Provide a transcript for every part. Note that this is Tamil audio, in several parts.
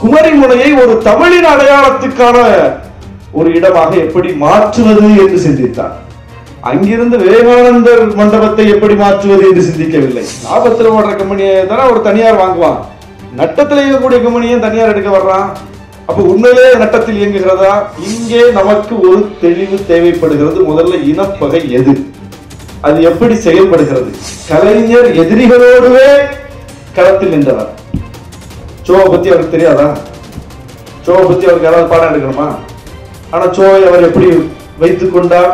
குமரி முனையை ஒரு தமிழின் அடையாளத்துக்கான ஒரு இடமாக எப்படி மாற்றுவது என்று சிந்தித்தார். அங்கிருந்து விவேகானந்தர் மண்டபத்தை எப்படி மாற்றுவது என்று சிந்திக்கவில்லை. லாபத்தில் ஓடுற கம்பெனியை தானே ஒரு தனியார் வாங்குவான் நட்டத்தில் இயங்கக்கூடிய கம்பெனியும் தனியார் எடுக்க வர்றான் அப்போ உண்மையிலே நட்டத்தில் இயங்குகிறதா? இங்கே நமக்கு ஒரு தெளிவு தேவைப்படுகிறது. முதல்ல இனப்பகை எது? அது எப்படி செயல்படுகிறது? கலைஞர் எதிரிகளோடுவே களத்தில் நின்றவர். சோவை பத்தி அவருக்கு தெரியாதா? சோவை பத்தி அவருக்கு யாராவது பாடம் எடுக்கணுமா? ஆனால் சோவை அவர் எப்படி வைத்துக் கொண்டார்?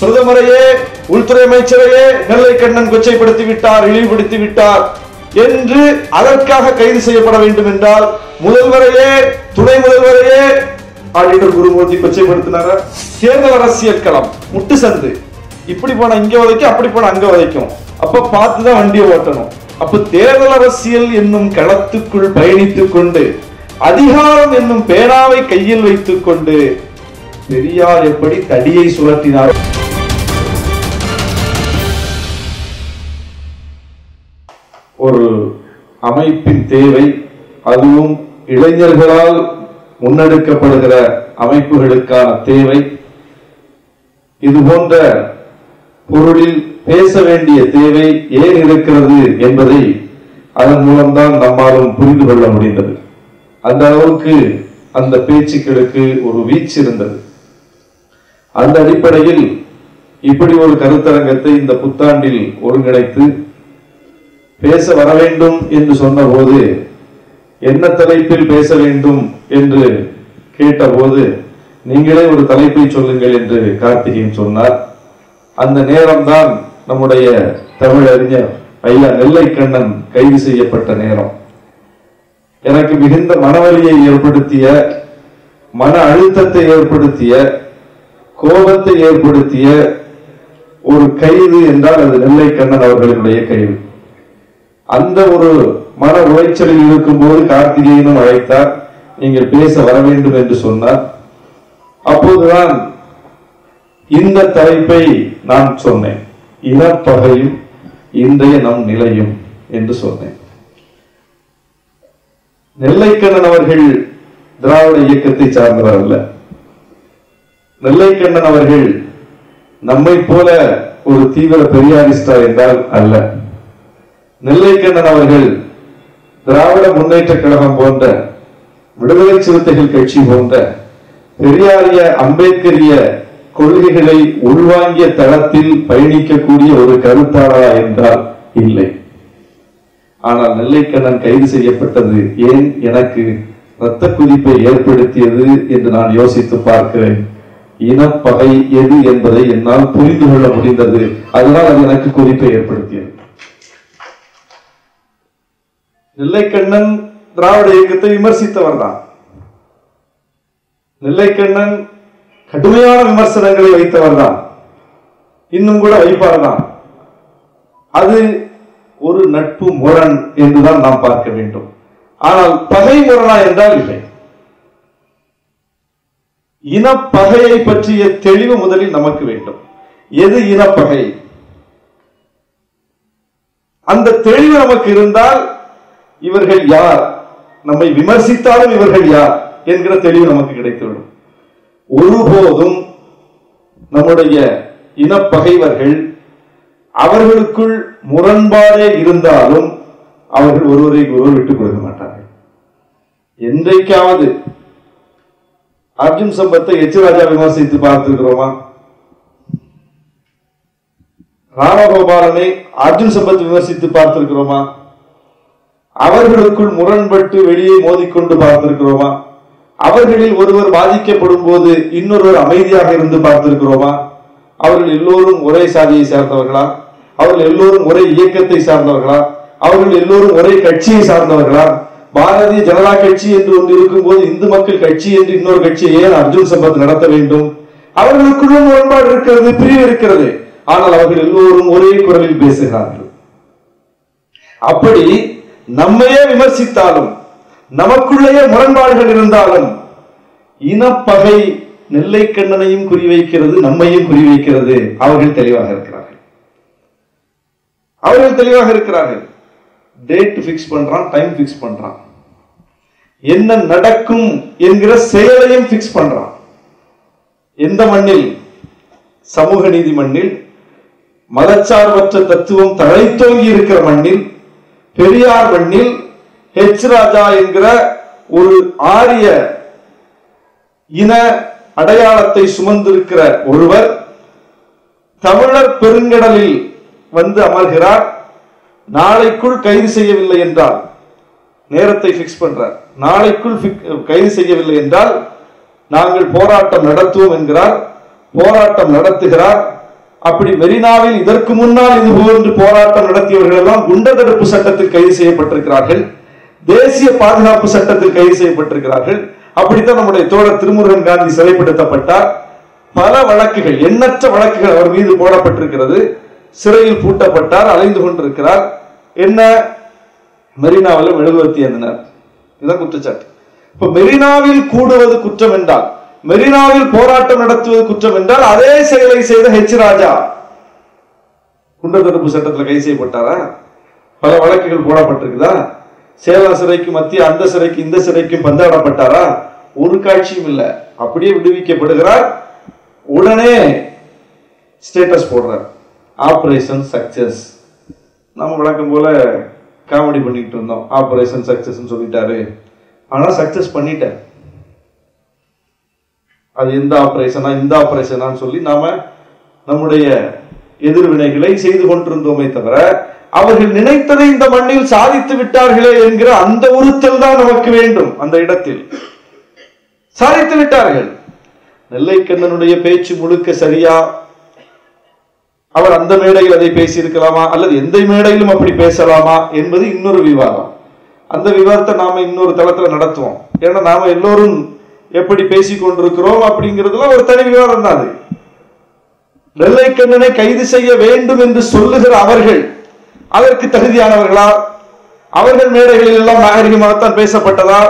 பிரதமரையே உள்துறை அமைச்சரையே நெல்லை கண்ணன் கொச்சைப்படுத்தி விட்டார் இழிவுபடுத்தி விட்டார் என்று அதற்காக கைது செய்யப்பட வேண்டும் என்றால் முதல்வரையே துணை முதல்வரையே ஆடிட்டர் குருமூர்த்தி கொச்சைப்படுத்தினார? தேர்தல் அரசியல் களம் முட்டு சந்து. இப்படி போனா இங்க உதைக்கும் அப்படி போனா அங்க உதைக்கும். அப்ப பார்த்துதான் வண்டியை ஓட்டணும். அப்ப தேர்தல் அரசியல் என்னும் களத்துக்குள் பயணித்துக் கொண்டு அதிகாரம் என்னும் பேனாவை கையில் வைத்துக் கொண்டு பெரியார் எப்படி தடியை சுழற்றினார்? ஒரு அமைப்பின் தேவை அதுவும் இளைஞர்களால் முன்னெடுக்கப்படுகிற அமைப்புகளுக்கான தேவை. இது போன்ற பொருளில் பேச வேண்டிய தேவை ஏன் இருக்கிறது என்பதை அதன் மூலம்தான் நம்மாலும் புரிந்து கொள்ள முடிந்தது. அந்த அளவுக்கு அந்த பேச்சுக்களுக்கு ஒரு வீச்சு இருந்தது. அந்த அடிப்படையில் இப்படி ஒரு கருத்தரங்கத்தை இந்த புத்தாண்டில் ஒருங்கிணைத்து பேச வர வேண்டும் என்று சொன்னபோது என்ன தலைப்பில் பேச வேண்டும் என்று கேட்டபோது நீங்களே ஒரு தலைப்பை சொல்லுங்கள் என்று கார்த்திகேயன் சொன்னார். அந்த நேரம்தான் நம்முடைய தமிழறிஞர் ஐயா நெல்லைக்கண்ணன் கைது செய்யப்பட்ட நேரம். எனக்கு மிகுந்த மனவலியை ஏற்படுத்திய மன அழுத்தத்தை ஏற்படுத்திய கோபத்தை ஏற்படுத்திய ஒரு கைது என்றால் அது நெல்லைக்கண்ணன் அவர்களுடைய கைது. அந்த ஒரு மன உளைச்சலில் இருக்கும்போது கார்த்திகேயனும் அழைத்தார் நீங்கள் பேச வர வேண்டும் என்று சொன்னார். அப்போதுதான் இந்த தலைப்பை நான் சொன்னேன். இனப்பகையும் இன்றைய நம் நிலையும் என்று சொன்னேன். நெல்லைக்கண்ணன் அவர்கள் திராவிட இயக்கத்தை சார்ந்தவர் அல்ல. நெல்லைக்கண்ணன் அவர்கள் நம்மை போல ஒரு தீவிர பெரியாரிஸ்டா என்றால் அல்ல. நெல்லைக்கண்ணன் அவர்கள் திராவிட முன்னேற்ற கழகம் போன்ற விடுதலை சிறுத்தைகள் கட்சி போன்ற பெரியாரிய அம்பேத்கரிய கொள்கைகளை உள்வாங்கிய தளத்தில் பயணிக்கக்கூடிய ஒரு கருத்தாளரா என்றால் இல்லை. ஆனால் நெல்லைக்கண்ணன் கைது செய்யப்பட்டது ஏன் எனக்கு இரத்த குதிப்பை ஏற்படுத்தியது என்று நான் யோசித்து பார்க்கிறேன். இனப்பகை எது என்பதை என்னால் புரிந்து கொள்ள முடிந்தது. அதனால் அது எனக்கு குறிப்பை ஏற்படுத்தியது. நெல்லைக்கண்ணன் திராவிட இயக்கத்தை விமர்சித்தவர் தான். நெல்லைக்கண்ணன் கடுமையான விமர்சனங்களை வைத்தவர் தான். இன்னும் கூட வைப்பார் தான். அது ஒரு நட்பு முரண் என்றுதான் நாம் பார்க்க வேண்டும். ஆனால் பகை முரணா என்றால் இல்லை. இனப்பகையை பற்றிய தெளிவு முதலில் நமக்கு வேண்டும். எது இனப்பகை? அந்த தெளிவு நமக்கு இருந்தால் இவர்கள் யார்? நம்மை விமர்சித்தாலும் இவர்கள் யார்? என்கிற தெளிவு நமக்கு கிடைத்துவிடும். ஒருபோதும் நம்முடைய இனப்பகைவர்கள் அவர்களுக்குள் முரண்பாடே இருந்தாலும் அவர்கள் ஒருவரை ஒருவர் விட்டுக் கொடுக்க மாட்டார்கள். என்றைக்காவது அர்ஜுன் சம்பத்தை எச் ராஜா விமர்சித்து பார்த்திருக்கிறோமா? ராமகோபாலனை அர்ஜுன் சம்பத் விமர்சித்து பார்த்திருக்கிறோமா? அவர்களுக்குள் முரண்பட்டு வெளியே மோதிக்கொண்டு பார்த்திருக்கிறோமா? அவர்களில் ஒருவர் பாதிக்கப்படும் போது இன்னொருவர் அமைதியாக இருந்து பார்த்திருக்கிறோமா? அவர்கள் எல்லோரும் ஒரே சாதியை சார்ந்தவர்களா? அவர்கள் எல்லோரும் ஒரே இயக்கத்தை சார்ந்தவர்களா? அவர்கள் எல்லோரும் ஒரே கட்சியை சார்ந்தவர்களா? பாரதிய ஜனதா கட்சி என்று ஒன்று இருக்கும்போது இந்து மக்கள் கட்சி என்று இன்னொரு கட்சியை ஏன் அர்ஜுன் சம்பத் நடத்த வேண்டும்? அவர்களுக்குள்ள முரண்பாடு இருக்கிறது பிரிவு இருக்கிறது. ஆனால் அவர்கள் எல்லோரும் ஒரே குரலில் பேசுகிறார்கள். அப்படி நம்மையே விமர்சித்தாலும் நமக்குள்ளேயே முரண்பாடுகள் இருந்தாலும் இனப்பகை நெல்லைக்கண்ணனையும் குறிவைக்கிறது நம்மையும் குறிவைக்கிறது. அவர்கள் தெளிவாக இருக்கிறார்கள். அவர்கள் தெளிவாக இருக்கிறார்கள். டேட் ஃபிக்ஸ் பண்றான் டைம் ஃபிக்ஸ் பண்றான். என்ன நடக்கும் என்கிற செயலையும் பிக்ஸ் பண்றான். எந்த மண்ணில்? சமூக நீதி மண்ணில். மதச்சார்பற்ற தத்துவம் தழைத்தோங்கி இருக்கிற மண்ணில். பெரியார் மண்ணில் ஹெச் ராஜா என்கிற ஒரு ஆரிய இன அடையாளத்தை சுமந்திருக்கிற ஒருவர் தமிழர் பெருங்கடலில் வந்து அமர்கிறார். நாளைக்குள் கைது செய்யவில்லை என்றால் நேரத்தை பிக்ஸ் பண்றார். நாளைக்குள் கைது செய்யவில்லை என்றால் நாங்கள் போராட்டம் நடத்துவோம் என்கிறார். போராட்டம் நடத்துகிறார். அப்படி மெரினாவில் இதற்கு முன்னால் இது போன்று போராட்டம் நடத்தியவர்கள் எல்லாம் குண்டர் தடுப்பு சட்டத்தில் கைது செய்யப்பட்டிருக்கிறார்கள். தேசிய பாதுகாப்பு சட்டத்தில் கைது செய்யப்பட்டிருக்கிறார்கள். அப்படித்தான் நம்முடைய தோழர் திருமுருகன் காந்தி சிறைப்படுத்தப்பட்டார். பல வழக்குகள் எண்ணற்ற வழக்குகள் அவர் மீது போடப்பட்டிருக்கிறது. சிறையில் பூட்டப்பட்டார் அலைந்து கொண்டிருக்கிறார். என்ன? மெரினாவில் மெழுகுவர்த்தி ஏந்தினார் இதுதான் குற்றச்சாட்டு. இப்ப மெரினாவில் கூடுவது குற்றம் என்றால் மெரினாவில் போராட்டம் நடத்துவது குற்றம் என்றால் அதே செயலை செய்த ஹெச் ராஜா. குண்டர் தடுப்பு சட்டத்தில் கைது செய்யப்பட்டாரா? பல வழக்குகள் போடப்பட்டிருக்குதா? சேலம் சிறைக்கு மத்திய அந்த சிறைக்கு இந்த சிறைக்கும் பந்தாடப்பட்டாரா? ஒரு காட்சியும் இல்லை. அப்படியே விடுவிக்கப்படுகிறார். உடனே ஸ்டேட்டஸ் போடுறார். ஆப்ரேஷன் சக்சஸ் நம்ம வழக்கம் போல காமெடி பண்ணிட்டு இருந்தோம். ஆப்ரேஷன் சக்சஸ் சொல்லிட்டாரு. ஆனால் சக்சஸ் பண்ணிட்டார் அது எந்த ஆப்ரேஷனா இந்த ஆப்ரேஷனான்னு சொல்லி நாம நம்முடைய எதிர்வினைகளை செய்து கொண்டிருந்தோமே தவிர அவர்கள் நினைத்ததை இந்த மண்ணில் சாதித்து விட்டார்களே என்கிற அந்த உறுத்தல் தான் நமக்கு வேண்டும் அந்த இடத்தில். சாதித்து விட்டார்கள். நெல்லைக்கண்ணனுடைய பேச்சு முழுக்க சரியா? அவர் அந்த மேடையில் அதை பேசியிருக்கலாமா? அல்லது எந்த மேடையிலும் அப்படி பேசலாமா? என்பது இன்னொரு விவாதம். அந்த விவாதத்தை நாம இன்னொரு தளத்துல நடத்துவோம். ஏன்னா நாம எல்லோரும் எப்படி பேசிக் கொண்டிருக்கிறோம் அப்படிங்கிறதுலாம் ஒரு தனி விவாதம் தான் அது. நெல்லைக்கண்ணனை கைது செய்ய வேண்டும் என்று சொல்லுகிற அவர்கள் அதற்கு தகுதியானவர்களா? அவர்கள் மேடைகளில் எல்லாம் நாகரிகமாகத்தான் பேசப்பட்டதா?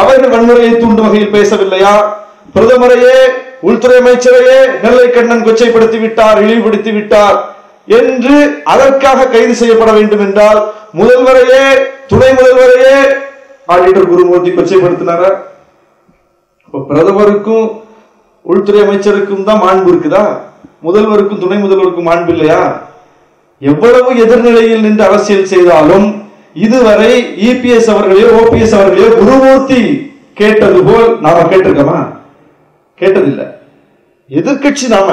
அவர்கள் வன்முறையை தூண்டும் வகையில் பேசவில்லையா? பிரதமரையே உள்துறை அமைச்சரையே நெல்லை கண்ணன் கொச்சைப்படுத்தி விட்டார் இழிவுபடுத்தி விட்டார் என்று அதற்காக கைது செய்யப்பட வேண்டும் என்றால் முதல்வரையே துணை முதல்வரையே ஆடிட்டர் குருமூர்த்தி கொச்சைப்படுத்தினார? இப்ப பிரதமருக்கும் உள்துறை அமைச்சருக்கும் தான் மாண்பு இருக்குதா? முதல்வருக்கும் துணை முதல்வருக்கும் மாண்பு இல்லையா? எவ்வளவு எதிர்நிலையில் நின்று அரசியல் செய்தாலும் இதுவரை இபிஎஸ் அவர்களையோ ஓபிஎஸ் அவர்களையோ குருமூர்த்தி கேட்டது போல் நாம கேட்டிருக்கோமா? கேட்டதில்லை. எதிர்க்கட்சி நாம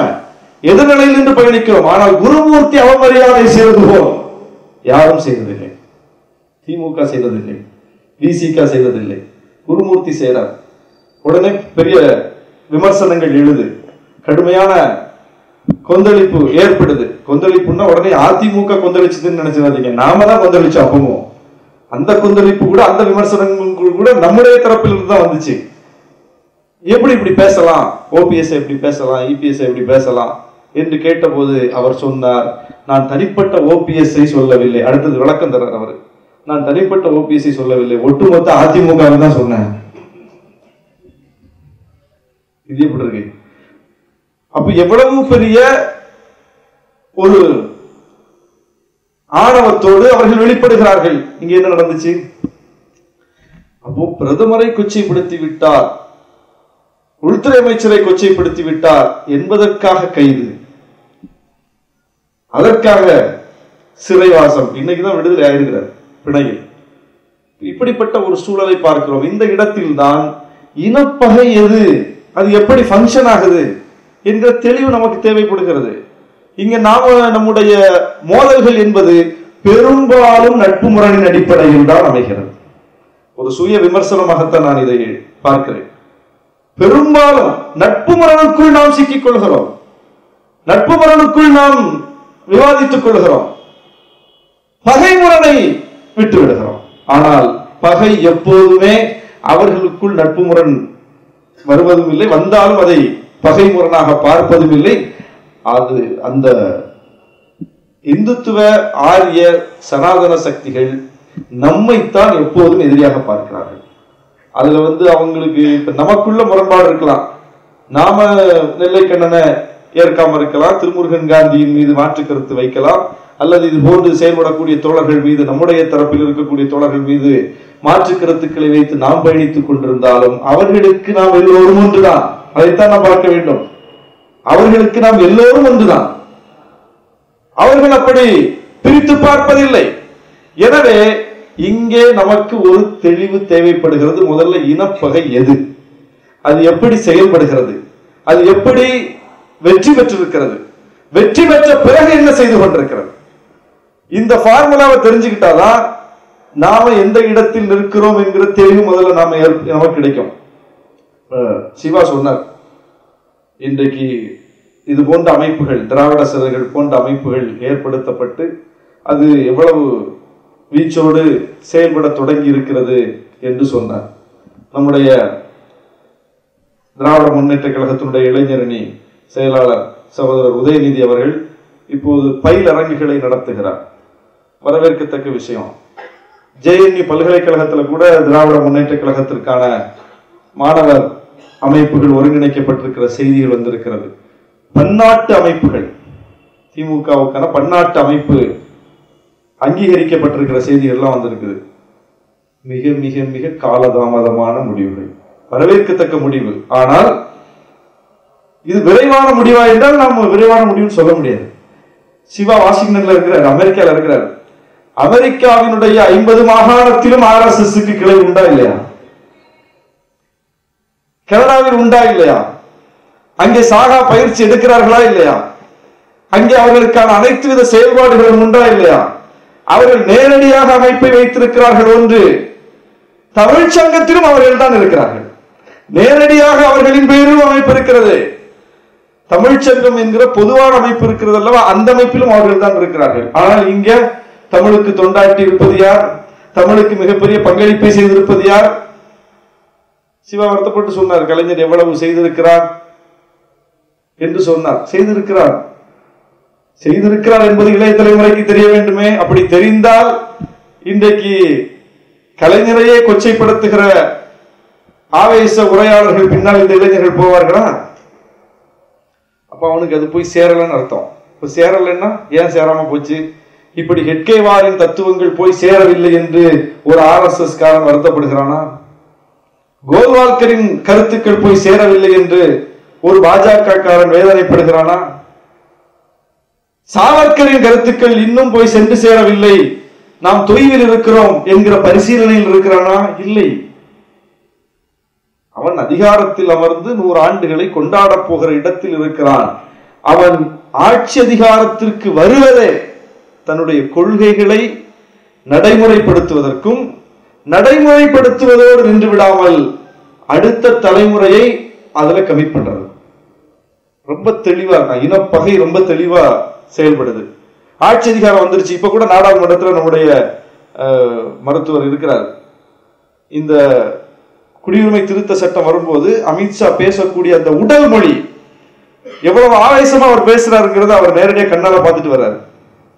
எதிர்நிலையில் நின்று பயணிக்கிறோம். ஆனால் குருமூர்த்தி அவமரியாதை செய்வது போல் யாரும் செய்ததில்லை திமுக செய்ததில்லை விசிக செய்ததில்லை குருமூர்த்தி செய்கிறார். உடனே பெரிய விமர்சனங்கள் எழுது. கடுமையான கொந்தளிப்பு ஏற்படுது. கொந்தளிப்புன்னா உடனே அதிமுக கொந்தளிச்சதுன்னு நினைச்சிடாதீங்க நாம தான் கொந்தளிச்சோம் அப்பவும் அந்த கொந்தளிப்பு கூட அந்த விமர்சனங்கள் கூட நம்முடைய தரப்பிலிருந்து தான் வந்துச்சு. எப்படி இப்படி பேசலாம்? ஓபிஎஸ் எப்படி பேசலாம்? இபிஎஸ் எப்படி பேசலாம்? என்று கேட்டபோது அவர் சொன்னார் நான் தனிப்பட்ட ஓபிஎஸ்ஐ சொல்லவில்லை. அடுத்தது விளக்கம் தர்றார் அவர் நான் தனிப்பட்ட ஓபிஎஸ் சொல்லவில்லை. ஒட்டுமொத்த அதிமுக தான் சொன்னேன். இது எப்படி இருக்கு? அப்ப எவ்வளவு பெரிய ஒரு ஆணவத்தோடு அவர்கள் வெளிப்படுகிறார்கள்? இங்க என்ன நடந்துச்சு? அப்போ பிரதமரை கொச்சைப்படுத்தி விட்டார் உள்துறை அமைச்சரை கொச்சைப்படுத்தி விட்டார் என்பதற்காக கைது. அதற்காக சிறைவாசம். இன்னைக்குதான் விடுதலை ஆயிருக்கிறார் பிணையில். இப்படிப்பட்ட ஒரு சூழலை பார்க்கிறோம். இந்த இடத்தில் தான் இனப்பகை எது? அது எப்படி ஃபங்க்ஷன் ஆகுது? என்ற தெளிவு நமக்கு தேவைப்படுகிறது. இங்க நாம நம்முடைய மோதல்கள் என்பது பெரும்பாலும் நட்பு முரணின் அடிப்படையில் தான் அமைகிறது. ஒரு சுய விமர்சனமாகத்தான் நான் இதை பார்க்கிறேன். பெரும்பாலும் நட்பு முரணுக்குள் நாம் சிக்கிக் கொள்கிறோம். நட்பு முரணுக்குள் நாம் விவாதித்துக் கொள்கிறோம். பகை முரணை விட்டு விடுகிறோம். ஆனால் பகை எப்போதுமே அவர்களுக்குள் நட்பு முரண் வருவதும் இல்லை வந்தாலும் அதை பகைமுரணாக பார்ப்பதும் இல்லை அது அந்த இந்துத்துவ ஆரிய சனாதன சக்திகள் நம்மைத்தான் எப்போதும் எதிரியாக பார்க்கிறார்கள். அதுல வந்து அவங்களுக்கு இப்ப நமக்குள்ள முரண்பாடு இருக்கலாம். நாம நெல்லைக்கண்ணனை ஏற்காம இருக்கலாம் திருமுருகன் காந்தியின் மீது மாற்று கருத்து வைக்கலாம் அல்லது இது போன்று செயல்படக்கூடிய தோழர்கள் மீது நம்முடைய தரப்பில் இருக்கக்கூடிய தோழர்கள் மீது மாற்று கருத்துக்களை வைத்து நாம் பயணித்துக் கொண்டிருந்தாலும் அவர்களுக்கு நாம் எல்லோரும் ஒன்றுதான். அதைத்தான் நாம் பார்க்க வேண்டும். அவர்களுக்கு நாம் எல்லோரும் ஒன்றுதான். அவர்கள் அப்படி பிரித்து பார்ப்பதில்லை. எனவே இங்கே நமக்கு ஒரு தெளிவு தேவைப்படுகிறது. முதல்ல இனப்பகை எது? அது எப்படி செயல்படுகிறது? அது எப்படி வெற்றி பெற்றிருக்கிறது? வெற்றி பெற்ற பிறகு என்ன செய்து கொண்டிருக்கிறது? இந்த ஃபார்முலாவை தெரிஞ்சுக்கிட்டாதான் நாம எந்த இடத்தில் நிற்கிறோம் என்கிற தெளிவு முதல்ல நாம நமக்கு கிடைக்கும். சிவா சொன்னார் இன்றைக்கு இது போன்ற அமைப்புகள் திராவிட சிறைகள் போன்ற அமைப்புகள் ஏற்படுத்தப்பட்டு அது எவ்வளவு வீச்சோடு செயல்பட தொடங்கி இருக்கிறது என்று சொன்னார். நம்முடைய திராவிட முன்னேற்ற கழகத்தினுடைய இளைஞரணி செயலாளர் சகோதரர் உதயநிதி அவர்கள் இப்போது பயிலரங்குகளை நடத்துகிறார். வரவேற்கத்தக்க விஷயம். ஜேஎன்இ பல்கலைக்கழகத்தில் கூட திராவிட முன்னேற்ற கழகத்திற்கான மாணவர் அமைப்புகள் ஒருங்கிணைக்கப்பட்டிருக்கிற செய்திகள் வந்திருக்கிறது. பன்னாட்டு அமைப்புகள் திமுகவுக்கான பன்னாட்டு அமைப்பு அங்கீகரிக்கப்பட்டிருக்கிற செய்திகள்லாம் வந்திருக்குது. மிக மிக மிக காலதாமதமான முடிவுகள். வரவேற்கத்தக்க முடிவு. ஆனால் இது விரைவான முடிவா என்றால் நாம் விரைவான முடிவுன்னு சொல்ல முடியாது. சிவா வாஷிங்டன்ல இருக்கிறார் அமெரிக்கால இருக்கிறார். அமெரிக்காவினுடைய ஐம்பது மாகாணத்திலும் ஆர்எஸ்எஸ் கிளை உண்டா இல்லையா? கனடாவில் உண்டா இல்லையா? அங்கே சாகா பயிற்சி எடுக்கிறார்களா இல்லையா? அங்கே அவர்களுக்கான அனைத்து வித செயல்பாடுகளும் உண்டா இல்லையா? அவர்கள் நேரடியாக அமைப்பை வைத்திருக்கிறார்கள் ஒன்று தமிழ் சங்கத்திலும் அவர்கள் தான் இருக்கிறார்கள். நேரடியாக அவர்களின் பெயரிலும் அமைப்பு இருக்கிறது. தமிழ்ச்சங்கம் என்கிற பொதுவான அமைப்பு இருக்கிறது அல்லவா? அந்த அமைப்பிலும் அவர்கள் தான் இருக்கிறார்கள். ஆனால் இங்க தமிழுக்கு தொண்டாட்டி இருப்பது யார்? தமிழுக்கு மிகப்பெரிய பங்களிப்பை செய்திருப்பது யார்? சிவா வருத்தப்பட்டு சொன்னார் கலைஞர் எவ்வளவு செய்திருக்கிறார்? என்று சொன்னார். செய்திருக்கிறார். செய்திருக்கிறார் என்பது இளைய தலைமுறைக்கு தெரிய வேண்டுமே. அப்படி தெரிந்தால் இன்றைக்கு கலைஞரையே கொச்சைப்படுத்துகிற ஆவேச உரையாளர்கள் பின்னால் இந்த இளைஞர்கள் போவார்களா? அப்ப அவனுக்கு அது போய் சேரலன்னு அர்த்தம். இப்ப சேரலைன்னா ஏன் சேராம போச்சு? இப்படி ஹெட்கேவாரின் தத்துவங்கள் போய் சேரவில்லை என்று ஒரு ஆர்எஸ்எஸ் காரன் வருத்தப்படுகிறானா? கோல்வால்கரின் கருத்துக்கள் போய் சேரவில்லை என்று ஒரு பாஜக காரன் வேதனைப்படுகிறானா? சாவர்கரின் கருத்துக்கள் இன்னும் போய் சென்று சேரவில்லை. நாம் தொய்வில் இருக்கிறோம் என்கிற பரிசீலனையில் இருக்கிறானா? இல்லை. அவன் அதிகாரத்தில் அமர்ந்து நூறு ஆண்டுகளை கொண்டாடப் போகிற இடத்தில் இருக்கிறான். அவன் ஆட்சி அதிகாரத்திற்கு வருவதே தன்னுடைய கொள்கைகளை நடைமுறைப்படுத்துவதற்கும் நடைமுறைப்படுத்துவதோடு நின்று விடாமல் அடுத்த தலைமுறையை அதில் கமிட் பண்றது. ரொம்ப தெளிவா இனப்பகை ரொம்ப தெளிவா செயல்படுது. ஆட்சி அதிகாரம் வந்துருச்சு. இப்ப கூட நாடாளுமன்றத்தில் நம்முடைய மருத்துவர் இருக்கிறார். இந்த குடியுரிமை திருத்த சட்டம் வரும்போது அமித்ஷா பேசக்கூடிய அந்த உடல் மொழி எவ்வளவு ஆவேசமா அவர் பேசுறாருங்கிறத அவர் நேரடியாக கண்ணால பார்த்துட்டு வர்றாரு.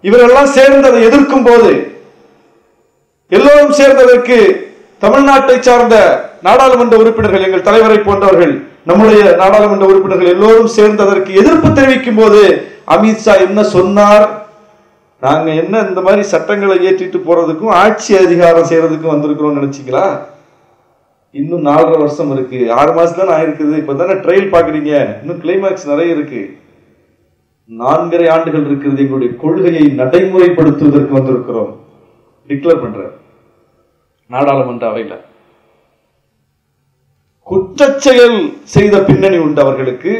இவரெல்லாம் சேர்ந்து அதை எதிர்க்கும் போது எல்லோரும் சேர்ந்ததற்கு தமிழ்நாட்டை சார்ந்த நாடாளுமன்ற உறுப்பினர்கள் எங்கள் தலைவரை போன்றவர்கள் நம்முடைய நாடாளுமன்ற உறுப்பினர்கள் எல்லோரும் சேர்ந்ததற்கு எதிர்ப்பு தெரிவிக்கும் போது அமித்ஷா என்ன சொன்னார்? நாங்க என்ன இந்த மாதிரி சட்டங்களை ஏற்றிட்டு போறதுக்கும் ஆட்சி அதிகாரம் செய்யறதுக்கும் வந்திருக்கிறோம் நினைச்சீங்களா? இன்னும் நாலரை வருஷம் இருக்கு. ஆறு மாசம் தான் ஆயிருக்குது இப்ப தானே ட்ரையல் பாக்குறீங்க இன்னும் கிளைமேக்ஸ் நிறைய இருக்கு. நான்கரை ஆண்டுகள் இருக்கிறது எங்களுடைய கொள்கையை நடைமுறைப்படுத்துவதற்கு வந்திருக்கிறோம். டிக்ளேர் பண்ற நாடாளுமன்ற அவையில். குற்ற செயல் செய்த பின்னணி உண்டு அவர்களுக்கு.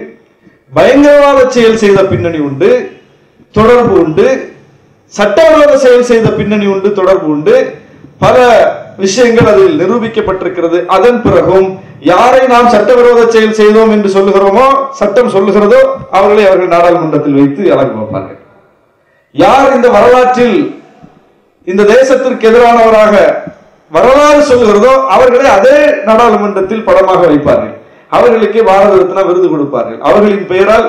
பயங்கரவாத செயல் செய்த பின்னணி உண்டு தொடர்பு உண்டு. சட்டவிரோத செயல் செய்த பின்னணி உண்டு தொடர்பு உண்டு. பல விஷயங்கள் அதில் நிரூபிக்கப்பட்டிருக்கிறது. அதன் பிறகும் யாரை நாம் சட்டவிரோத செயல் செய்தோம் என்று சொல்லுகிறோமோ சட்டம் சொல்லுகிறதோ அவர்களை அவர்கள் நாடாளுமன்றத்தில் வைத்து அழகு பார்ப்பார்கள். யார் இந்த வரலாற்றில் இந்த தேசத்திற்கு எதிரானவராக வரலாறு சொல்லுகிறதோ அவர்களை அதே நாடாளுமன்றத்தில் படமாக வைப்பார்கள். அவர்களுக்கு பாரத ரத்னா விருது கொடுப்பார்கள். அவர்களின் பெயரால்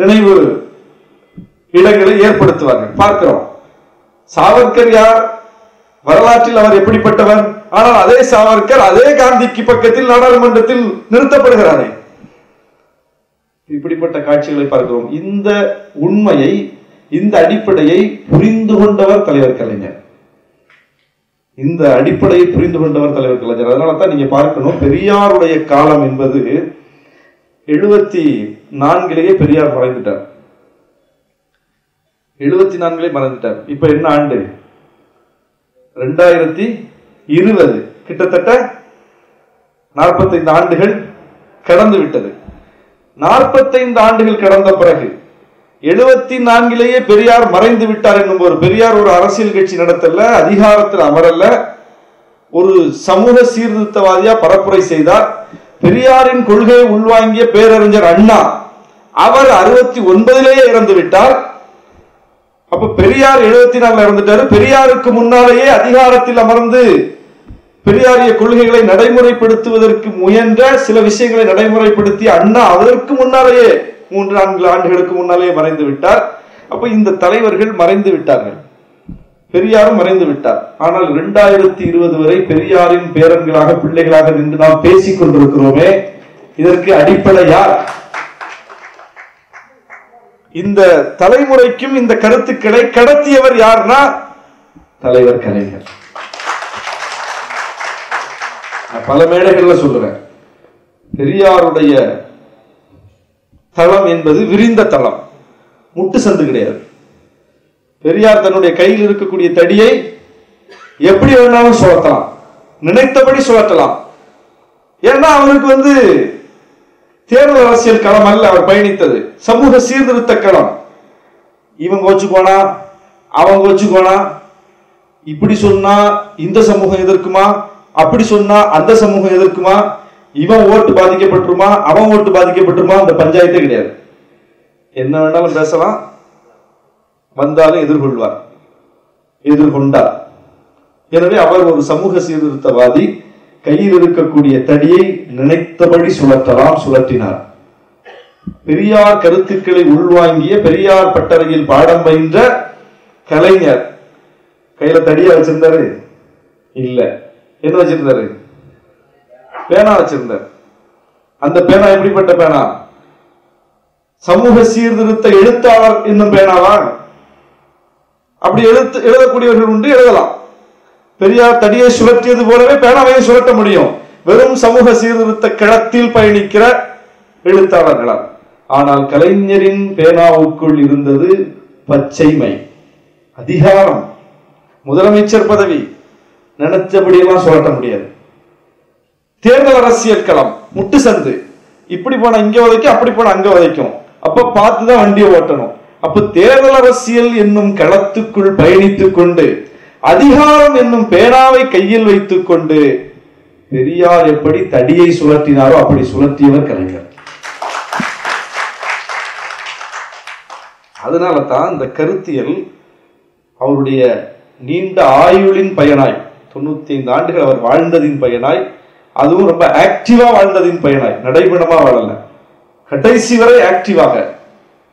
நினைவு இடங்களை ஏற்படுத்துவார்கள். பார்க்கிறோம். சாவர்கர் யார்? வரலாற்றில் அவர் எப்படிப்பட்டவர் ஆனால் அதே சாவர்கர் அதே காந்திக்கு பக்கத்தில் நாடாளுமன்றத்தில் நிறுத்தப்படுகிறாரே. இப்படிப்பட்ட காட்சிகளை பார்க்கிறோம். இந்த உண்மையை இந்த அடிப்படையை புரிந்து கொண்டவர் தலைவர் கலைஞர். இந்த அடிப்படையை புரிந்து கொண்டவர் தலைவர் கலைஞர். அதனால தான் நீங்க பார்க்கணும் பெரியாருடைய காலம் என்பது எழுபத்தி நான்கிலேயே பெரியார் மறைந்துட்டார். எழுபத்தி நான்கிலே மறைந்துட்டார். இப்ப என்ன ஆண்டு? ரெண்டாயிரத்தி இருபது. கிட்டத்தட்ட நாற்பத்தைந்து ஆண்டுகள் கடந்து விட்டது நாற்பத்தைந்து ஆண்டுகள் கடந்த பிறகு எழுபத்தி நான்கிலேயே பெரியார் மறைந்து விட்டார் என்னும் ஒரு பெரியார் ஒரு அரசியல் கட்சி நடத்தல அதிகாரத்தில் அமரல்ல ஒரு சமூக சீர்திருத்தவாதியா பரப்புரை செய்தார். பெரியாரின் கொள்கையை உள்வாங்கிய பேரறிஞர் அண்ணா அவர் அறுபத்தி ஒன்பதிலேயே இறந்து விட்டார். அப்ப பெரியார் எழுபத்தி நாலுல இறந்துட்டாரு. பெரியாருக்கு முன்னாலேயே அதிகாரத்தில் அமர்ந்து பெரியாரிய கொள்கைகளை நடைமுறைப்படுத்துவதற்கு முயன்ற சில விஷயங்களை நடைமுறைப்படுத்தி அண்ணா அதற்கு முன்னாலேயே மூன்று நான்கு ஆண்டுகளுக்கு முன்னாலே மறைந்து விட்டார். அப்ப இந்த தலைவர்கள் மறைந்து விட்டார்கள். பெரியாரும் மறைந்து விட்டார். ஆனால் இரண்டாயிரத்தி இருபது வரை பெரியாரின் பேரன்களாக பிள்ளைகளாக நின்று நாம் பேசிக் கொண்டிருக்கிறோமே இதற்கு அடிப்படை யார்? இந்த தலைமுறைக்கும் இந்த கருத்துக்களை கடத்தியவர் யார்னா தலைவர் கலைஞர். பல மேடைகள்ல சொல்லுவேன். பெரியாருடைய தளம் என்பது விரிந்த தளம். முட்டு சந்து கிடையாது. பெரியார் தன்னுடைய கையில் இருக்கக்கூடிய தடியை எப்படி வேணாலும் சுழத்தலாம் நினைத்தபடி சுழற்றலாம். ஏன்னா அவருக்கு வந்து தேர்தல் அரசியல் களம் அல்ல அவர் பயணித்தது. சமூக சீர்திருத்த களம். இவன் அவங்க வச்சு போனா இப்படி சொன்னா இந்த சமூகம் எதிர்க்குமா? அப்படி சொன்னா அந்த சமூகம் எதிர்க்குமா? இவன் ஓட்டு பாதிக்கப்பட்டுருமா அவன் ஓட்டு பாதிக்கப்பட்டுருமா அந்த பஞ்சாயத்தே கிடையாது. என்ன வேணாலும் பேசலாம். வந்தாலும் எதிர்கொள்வார். எதிர்கொண்டார். எனவே அவர் ஒரு சமூக சீர்திருத்தவாதி கையில் இருக்கக்கூடிய தடியை நினைத்தபடி சுழற்றலாம் சுழற்றினார். பெரியார் கருத்துக்களை உள்வாங்கிய பெரியார் பட்டறையில் பாடம் பயின்ற கலைஞர். கையில தடியா வச்சிருந்தாரு? இல்ல. என்ன வச்சிருந்தாரு? பேனா வச்சிருந்தார். அந்த பேனா எப்படிப்பட்ட பேனா? சமூக சீர்திருத்த எழுத்தாளர் என்னும் பேனாவா? அப்படி எழுத்து எழுதக்கூடியவர்கள் உண்டு எழுதலாம். பெரியார் தடியை சுழற்றியது போலவே பேனாவையும் சுழட்ட முடியும். வெறும் சமூக சீர்திருத்த கிழத்தில் பயணிக்கிற எழுத்தாளர்களால். ஆனால் கலைஞரின் பேனாவுக்குள் இருந்தது பச்சைமை அதிகாரம். முதலமைச்சர் பதவி. நினைச்சபடியெல்லாம் சுழட்ட முடியாது. தேர்தல் அரசியல் களம் முட்டு சந்து. இப்படி போனா இங்க உதைக்கும் அப்படி போனா அங்க உதைக்கும் அப்ப பார்த்துதான் வண்டியை ஓட்டணும். அப்ப தேர்தல் அரசியல் என்னும் களத்துக்குள் பயணித்துக் கொண்டு அதிகாரம் என்னும் பேனாவை கையில் வைத்துக் கொண்டு பெரியார் எப்படி தடியை சுழற்றினாரோ அப்படி சுழற்றியவர் கலைஞர். அதனால தான் இந்த கருத்தியல் அவருடைய நீண்ட ஆயுளின் பயனாய் தொண்ணூத்தி ஐந்து ஆண்டுகள் அவர் வாழ்ந்ததின் பயனாய் அதுவும் ரொம்ப ஆக்டிவா வாழ்ந்ததின் பயனாய். நடைபெணமா வாழல. கடைசி வரை ஆக்டிவாக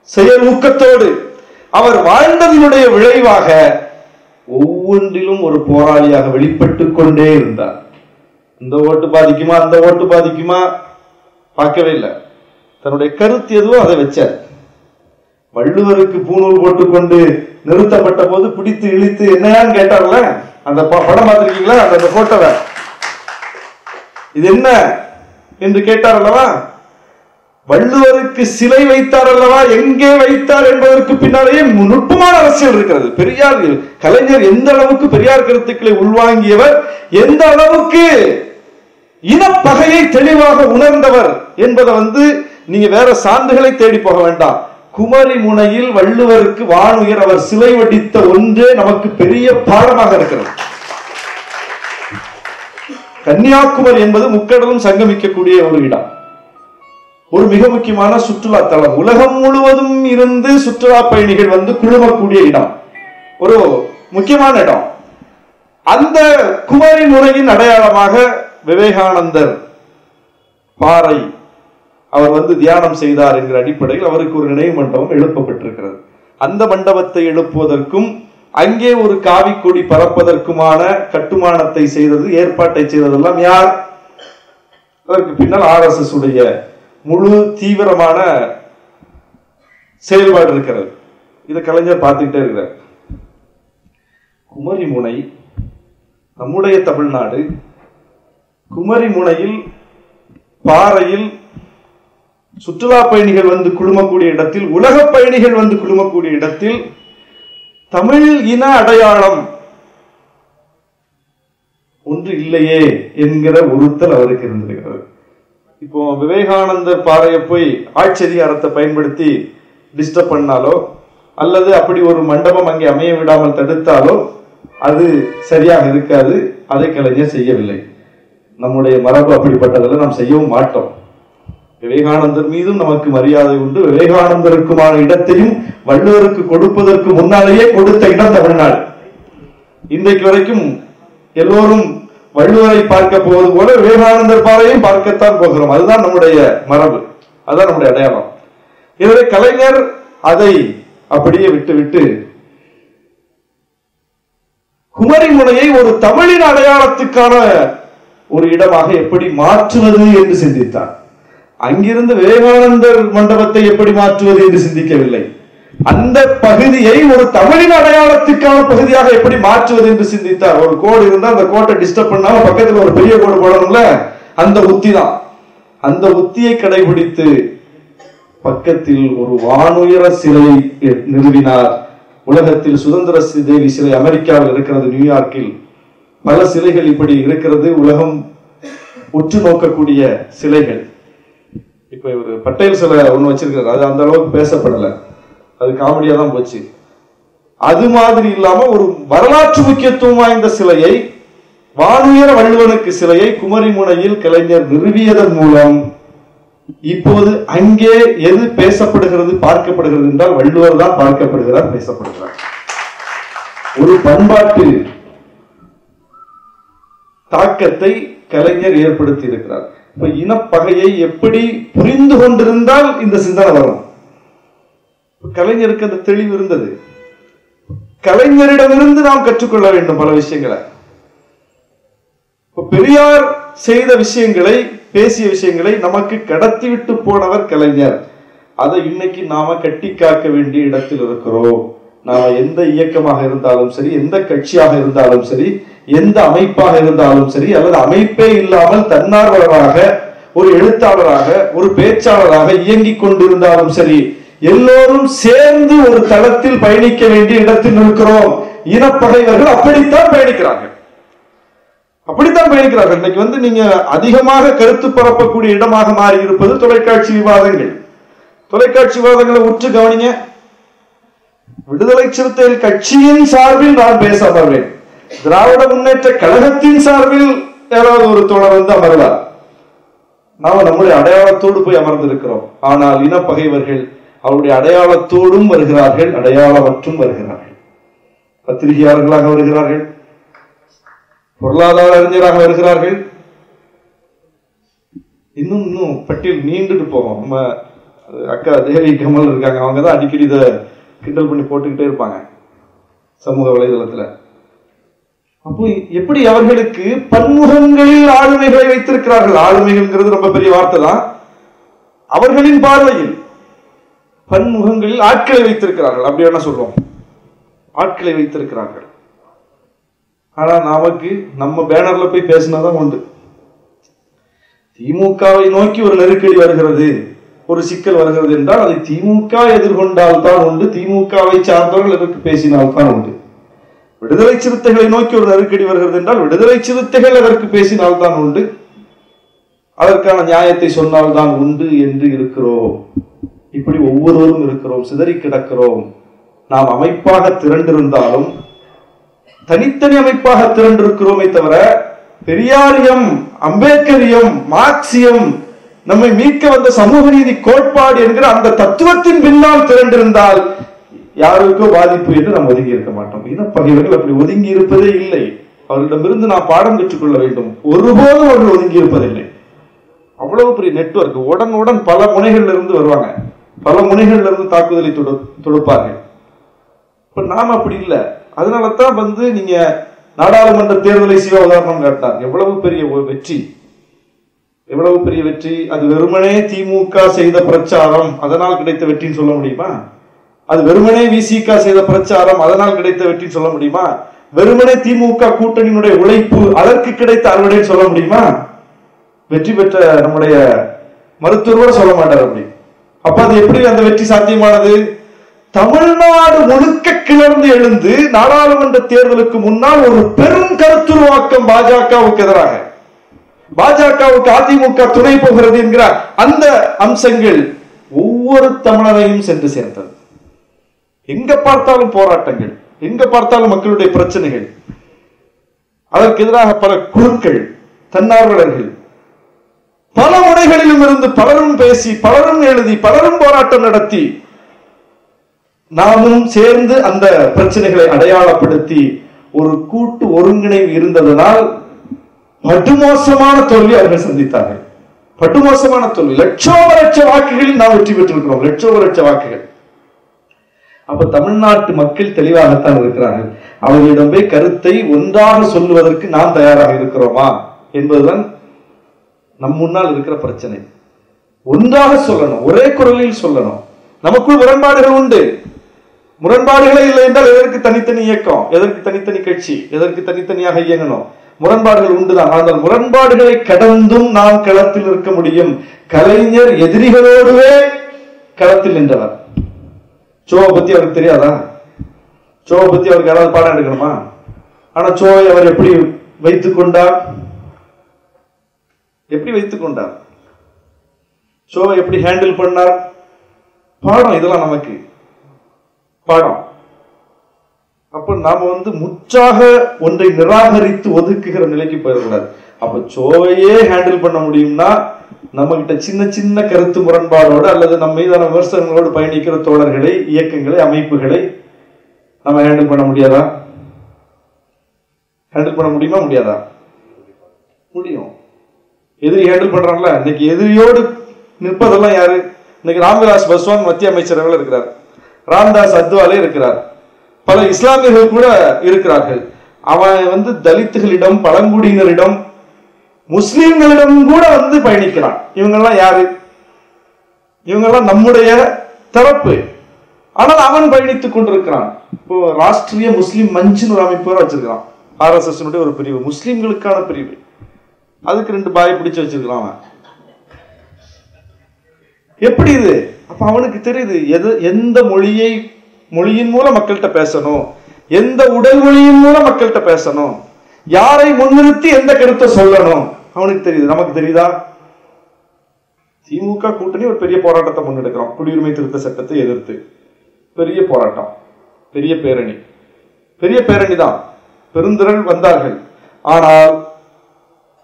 செயல் ஊக்கத்தோடு அவர் வாழ்ந்ததினுடைய விளைவாக ஒவ்வொன்றிலும் ஒரு போராளியாக வெளிப்பட்டு கொண்டே இருந்தார். இந்த ஓட்டு பாதிக்குமா? அந்த ஓட்டு பாதிக்குமா? பார்க்கவே இல்லை. தன்னுடைய கருத்து எதுவோ அதை வச்சார். வள்ளுவருக்கு பூணூல் போட்டுக்கொண்டு நிறுத்தப்பட்ட போது பிடித்து இழுத்து என்னையான்னு கேட்டார்ல? அந்த படம் பார்த்துருக்கீங்களா? அந்த அந்த போட்டோவை இது என்ன என்று கேட்டார் அல்லவா? வள்ளுவருக்கு சிலை வைத்தார் அல்லவா? எங்கே வைத்தார் என்பதற்கு பின்னாலேயே நுட்பமான அரசியல் இருக்கிறது. பெரியார் கலைஞர் எந்த அளவுக்கு பெரியார் கருத்துக்களை உள்வாங்கியவர் எந்த அளவுக்கு இனப்பகையை தெளிவாக உணர்ந்தவர் என்பதை வந்து நீங்க வேற சான்றுகளை தேடி போக வேண்டாம். குமரி முனையில் வள்ளுவருக்கு வானுயர் அவர் சிலை வடித்த ஒன்றே நமக்கு பெரிய பாடமாக இருக்கிறது. கன்னியாகுமரி என்பது முக்கடலும் சங்கமிக்கக்கூடிய ஒரு இடம். ஒரு மிக முக்கியமான சுற்றுலா தலம். உலகம் முழுவதும் இருந்து சுற்றுலா பயணிகள் வந்து குழுமக்கூடிய இடம். ஒரு முக்கியமான இடம். அந்த குமரி முறையின் அடையாளமாக விவேகானந்தர் பாறை அவர் வந்து தியானம் செய்தார் என்கிற அடிப்படையில் அவருக்கு ஒரு நினைவு மண்டபம் எழுப்பப்பட்டிருக்கிறது. அந்த மண்டபத்தை எழுப்புவதற்கும் அங்கே ஒரு காவி கொடி பறப்பதற்குமான கட்டுமானத்தை செய்தது ஏற்பாட்டை செய்ததெல்லாம் யார்? அதற்கு பின்னால் ஆர்எஸ்எஸ் உடைய முழு தீவிரமான செயல்பாடு இருக்கிறது. இதை கலைஞர் பார்த்துக்கிட்டே இருக்கிறார். குமரி முனை நம்முடைய தமிழ்நாடு குமரி முனையில் பாறையில் சுற்றுலா பயணிகள் வந்து குழுமக்கூடிய இடத்தில் உலக பயணிகள் வந்து குழுமக்கூடிய இடத்தில் தமிழ் இன அடையாளம். ஒன்று இல்லையே என்கிற உறுத்தல் அவருக்கு இருந்திருக்கிறது. இப்போ விவேகானந்தர் பாறையை போய் ஆட்சதிகாரத்தை பயன்படுத்தி டிஸ்டர்ப் பண்ணாலோ அல்லது அப்படி ஒரு மண்டபம் அங்கே அமைய விடாமல் தடுத்தாலோ அது சரியாக இருக்காது. அதை கலைஞர் செய்யவில்லை. நம்முடைய மரபு அப்படிப்பட்டதில் நாம் செய்யவும் மாட்டோம். விவேகானந்தர் மீதும் நமக்கு மரியாதை உண்டு. விவேகானந்தருக்குமான இடத்தையும் வள்ளுவருக்கு கொடுப்பதற்கு முன்னாலேயே கொடுத்த இடம் தமிழ்நாடு. இன்றைக்கு வரைக்கும் எல்லோரும் வள்ளுவரை பார்க்க போவது போல விவேகானந்தர் பாறையும் பார்க்கத்தான் போகிறோம். அதுதான் நம்முடைய மரபு. அதுதான் நம்முடைய அடையாளம். எனவே கலைஞர் அதை அப்படியே விட்டுவிட்டு குமரி முனையை ஒரு தமிழின் அடையாளத்துக்கான ஒரு இடமாக எப்படி மாற்றுவது என்று சிந்தித்தார். அங்கிருந்து விவேகானந்தர் மண்டபத்தை எப்படி மாற்றுவது என்று சிந்திக்கவில்லை. அந்த பகுதியை ஒரு தமிழின் அடையாளத்துக்கான பகுதியாக எப்படி மாற்றுவது என்று சிந்தித்தார். ஒரு கோடு இருந்தால் அந்த கோட்டை டிஸ்டர்ப் பண்ணாம பக்கத்துல ஒரு பெரிய கோடு போடணும்ல? அந்த உத்தி தான். அந்த உத்தியை கடைபிடித்து பக்கத்தில் ஒரு வானுயர சிலையை நிறுவினார். உலகத்தில் சுதந்திர தேவி சிலை அமெரிக்காவில் இருக்கிறது நியூயார்க்கில். பல சிலைகள் இப்படி இருக்கிறது. உலகம் உற்று நோக்கக்கூடிய சிலைகள். இப்ப ஒரு பட்டேல் சிலை ஒண்ணு வச்சிருக்காரு அது அந்த அளவுக்கு பேசப்படல. அது காமெடியா தான் போச்சு. அது மாதிரி இல்லாம ஒரு வரலாற்று முக்கியத்துவம் வாய்ந்த சிலையை வானுயர வள்ளுவனுக்கு சிலையை குமரிமுனையில் கலைஞர் நிறுவியதன் மூலம் இப்போது அங்கே எது பேசப்படுகிறது பார்க்கப்படுகிறது என்றால் வள்ளுவர் தான் பார்க்கப்படுகிறார் பேசப்படுகிறார். ஒரு பண்பாட்டு தாக்கத்தை கலைஞர் ஏற்படுத்தி இருக்கிறார். இப்போ இனப்பகையை எப்படி புரிந்து கொண்டிருந்தால் இந்த சிந்தனை வரும்? கலைஞருக்கு அந்த தெளிவு இருந்தது. கலைஞரிடமிருந்து நாம் கற்றுக்கொள்ள வேண்டும் பல விஷயங்களை. இப்போ பெரியார் செய்த விஷயங்களை பேசிய விஷயங்களை நமக்கு கடத்திவிட்டு போனவர் கலைஞர். அதை இன்னைக்கு நாம கட்டி காக்க வேண்டிய இடத்தில் இருக்கிறோம். நாம எந்த இயக்கமாக இருந்தாலும் சரி எந்த கட்சியாக இருந்தாலும் சரி எந்த அமைப்பாக இருந்தாலும் சரி அல்லது அமைப்பே இல்லாமல் தன்னார்வலராக ஒரு எழுத்தாளராக ஒரு பேச்சாளராக இயங்கிக் கொண்டிருந்தாலும் சரி எல்லோரும் சேர்ந்து ஒரு தளத்தில் பயணிக்க வேண்டிய இடத்தில் இருக்கிறோம். இனப்பகைவர்கள் அப்படித்தான் பயணிக்கிறார்கள். அப்படித்தான் பயணிக்கிறார்கள். இன்னைக்கு வந்து நீங்க அதிகமாக கருத்து பரப்பக்கூடிய இடமாக மாறி இருப்பது தொலைக்காட்சி விவாதங்கள். தொலைக்காட்சி விவாதங்களை உற்று கவனிங்க. விடுதலை சிறுத்தைகள் கட்சியின் சார்பில் நான் பேச அமர்வேன் திராவிட முன்னேற்ற கழகத்தின் சார்பில் யாராவது ஒரு தோழர் வந்து அமர்வார்? நாம நம்முடைய அடையாளத்தோடு போய் அமர்ந்திருக்கிறோம். ஆனால் இனப்பகைவர்கள் அவருடைய அடையாளத்தோடும் வருகிறார்கள் அடையாளமற்றும் வருகிறார்கள். பத்திரிகையாளர்களாக வருகிறார்கள். பொருளாதார அறிஞராக வருகிறார்கள். இன்னும் இன்னும் பட்டியல் நீண்டுட்டு போவோம். நம்ம அக்கா தேவி கமல் இருக்காங்க அவங்க தான் அடிக்கடி இதை கிண்டல் பண்ணி போட்டுக்கிட்டே இருப்பாங்க சமூக வலைதளத்துல. அப்போ எப்படி அவர்களுக்கு பன்முகங்களில் ஆளுமைகளை வைத்திருக்கிறார்கள்? ஆளுமைகள்ங்கிறது ரொம்ப பெரிய வார்த்தை தான் அவர்களின் பார்வையில் பன்முகங்களில் ஆட்களை வைத்திருக்கிறார்கள். அப்படி என்ன சொல்லுவோம்? ஆட்களை வைத்திருக்கிறார்கள். ஆனா நமக்கு நம்ம பேனர்ல போய் பேசினாதான் உண்டு. திமுகவை நோக்கி ஒரு நெருக்கடி வருகிறது. ஒரு சிக்கல் வருகிறது என்றால் அதை திமுக எதிர்கொண்டால் தான் உண்டு. திமுகவை சார்ந்தவர்கள் எதற்கு பேசினால் தான் உண்டு? விடுதலை சிறுத்தைகளை நோக்கி ஒரு நெருக்கடி வருகிறது என்றால் விடுதலை சிறுத்தைகள் அதற்கு பேசினால் தான் உண்டு? அதற்கான நியாயத்தை சொன்னால் தான் உண்டு என்று இருக்கிறோம். இப்படி ஒவ்வொருவரும் இருக்கிறோம் சிதறி கிடக்கிறோம். நாம் அமைப்பாக திரண்டிருந்தாலும் தனித்தனி அமைப்பாக திரண்டிருக்கிறோமே தவிர பெரியாரியம் அம்பேத்கரியம் மார்க்சியம் நம்மை மீட்க வந்த சமூக நீதி கோட்பாடு என்கிற அந்த தத்துவத்தின் பின்னால் திரண்டிருந்தால் யாருக்கோ பாதிப்பு என்று நாம் ஒதுங்கி இருக்க மாட்டோம். இனப்பகைவர்கள் அப்படி ஒதுங்கி இருப்பதே இல்லை. அவர்களிடமிருந்து நாம் பாடம் கற்றுக்கொள்ள வேண்டும். ஒருபோதும் அவர்கள் ஒதுங்கி இருப்பதில்லை. அவ்வளவு பெரிய நெட்ஒர்க் உடனுடன் பல முனைகள்ல இருந்து வருவாங்க. பல முனைகள்ல இருந்து தாக்குதலை தொடுப்பார்கள். இப்ப நாம் அப்படி இல்லை. அதனால தான் வந்து நீங்க நாடாளுமன்ற தேர்தலை சிவ உதாரணம் காட்டினார். எவ்வளவு பெரிய ஒரு வெற்றி. எவ்வளவு பெரிய வெற்றி? அது வெறுமனே திமுக செய்த பிரச்சாரம் அதனால் கிடைத்த வெற்றின்னு சொல்ல முடியுமா? அது வெறுமனே விசிகா செய்த பிரச்சாரம் அதனால் கிடைத்த வெற்றின்னு சொல்ல முடியுமா? வெறுமனே திமுக கூட்டணியினுடைய உழைப்பு அதற்கு கிடைத்த அறுவடைன்னு சொல்ல முடியுமா? வெற்றி பெற்ற நம்முடைய மருத்துவர் சொல்ல மாட்டார் அப்படி. அப்ப அது எப்படி அந்த வெற்றி சாத்தியமானது? தமிழ்நாடு முழுக்க கிளர்ந்து எழுந்து நாடாளுமன்ற தேர்தலுக்கு முன்னால் ஒரு பெரும் கருத்துருவாக்கம் பாஜகவுக்கு எதிராக. பாஜகவுக்கு அதிமுக துணை போகிறது என்கிற அந்த அம்சங்கள் ஒவ்வொரு தமிழரையும் சென்று சேர்ந்தது. எங்க பார்த்தாலும் போராட்டங்கள் எங்க பார்த்தாலும் மக்களுடைய பிரச்சனைகள் அதற்கு எதிராக பல குழுக்கள் தன்னார்வலர்கள் பல முனைகளிலும் இருந்து பலரும் பேசி பலரும் எழுதி பலரும் போராட்டம் நடத்தி நாமும் சேர்ந்து அந்த பிரச்சனைகளை அடையாளப்படுத்தி ஒரு கூட்டு ஒருங்கிணைவு இருந்ததனால் படுமோசமான தோல்வி அவர்கள் சந்தித்தார்கள். படுமோசமான தோல்வி லட்சோப லட்ச வாக்குகளில் நாம் வெற்றி பெற்றிருக்கிறோம். லட்சோப லட்ச வாக்குகள். அப்ப தமிழ்நாட்டு மக்கள் தெளிவாகத்தான் இருக்கிறார்கள். அவர்களிடம் போய் கருத்தை ஒன்றாக சொல்லுவதற்கு நாம் தயாராக இருக்கிறோமா என்பதுதான் நம் முன்னால் இருக்கிற பிரச்சனை. ஒன்றாக சொல்லணும். ஒரே குரலில் சொல்லணும். நமக்குள் முரண்பாடுகள் உண்டு. முரண்பாடுகளே இல்லை என்றால் எதற்கு தனித்தனி இயக்கம்? எதற்கு தனித்தனி கட்சி? எதற்கு தனித்தனியாக இயங்கணும்? முரண்பாடுகள் உண்டுதான். ஆனால் முரண்பாடுகளை கடந்தும் நாம் களத்தில் இருக்க முடியும். கலைஞர் எதிரிகளோடுவே களத்தில் நின்றவர். சோவை பத்தி அவருக்கு தெரியாதா? சோவை பத்தி அவருக்கு யாராவது பாடம் எடுக்கணுமா? ஆனா சோவை அவர் எப்படி வைத்துக் கொண்டார்? எப்படி வைத்துக் கொண்டார்? சோவை எப்படி ஹேண்டில் பண்ணார்? பாடம் இதெல்லாம் நமக்கு. பாடம். அப்ப நாம வந்து முற்றாக ஒன்றை நிராகரித்து ஒதுக்குகிற நிலைக்கு போயிடக்கூடாது. அப்ப சோவையே ஹேண்டில் பண்ண முடியும்னா நம்ம கிட்ட சின்ன சின்ன கருத்து முரண்பாடோடு அல்லது நம்ம மீதான விமர்சனங்களோடு பயணிக்கிற தோழர்களை இயக்கங்களை அமைப்புகளை நம்ம ஹேண்டில் பண்ண முடியாதா? ஹேண்டில் பண்ண முடியுமா? முடியாதா? முடியும். எதிரி ஹேண்டில் பண்றாங்களா இன்னைக்கு எதிரியோடு நிற்பதெல்லாம் யாரு? இன்னைக்கு ராம்விலாஸ் பஸ்வான் மத்திய அமைச்சரவையில் இருக்கிறார். ராம்தாஸ் அத்வாலே இருக்கிறார். பல இஸ்லாமியர்கள் கூட இருக்கிறார்கள். அவன் வந்து தலித்துகளிடம் பழங்குடியினரிடம் முஸ்லிம்களிடம் கூட வந்து பயணிக்கிறான். இவங்கெல்லாம் யாரு? இவங்கெல்லாம் நம்முடைய தரப்பு. ஆனால் அவன் பயணித்துக் கொண்டிருக்கிறான். இப்போ ராஷ்டிரிய முஸ்லிம் மஞ்சுன்னு ஒரு அமைப்பு வச்சிருக்கிறான். வச்சிருக்கிறான் ஆர்எஸ்எஸ் ஒரு பிரிவு. முஸ்லிம்களுக்கான பிரிவு. அதுக்கு ரெண்டு பாய் பிடிச்சு வச்சிருக்கிறான் அவன். எப்படி இது? அப்ப அவனுக்கு தெரியுது எது எந்த மொழியை மொழியின் மூலம் மக்கள்கிட்ட பேசணும். எந்த உடல் மொழியின் மூலம் மக்கள்கிட்ட பேசணும். யாரை முன்னிறுத்தி எந்த கருத்தை சொல்லணும்? அவனுக்கு தெரியுது. நமக்கு தெரியுதா? திமுக கூட்டணி ஒரு பெரிய போராட்டத்தை முன்னெடுக்கிறோம். குடியுரிமை திருத்த சட்டத்தை எதிர்த்து. பெரிய போராட்டம். பெரிய பேரணி. பெரிய பேரணி தான். பெருந்திரள் வந்தார்கள். ஆனால்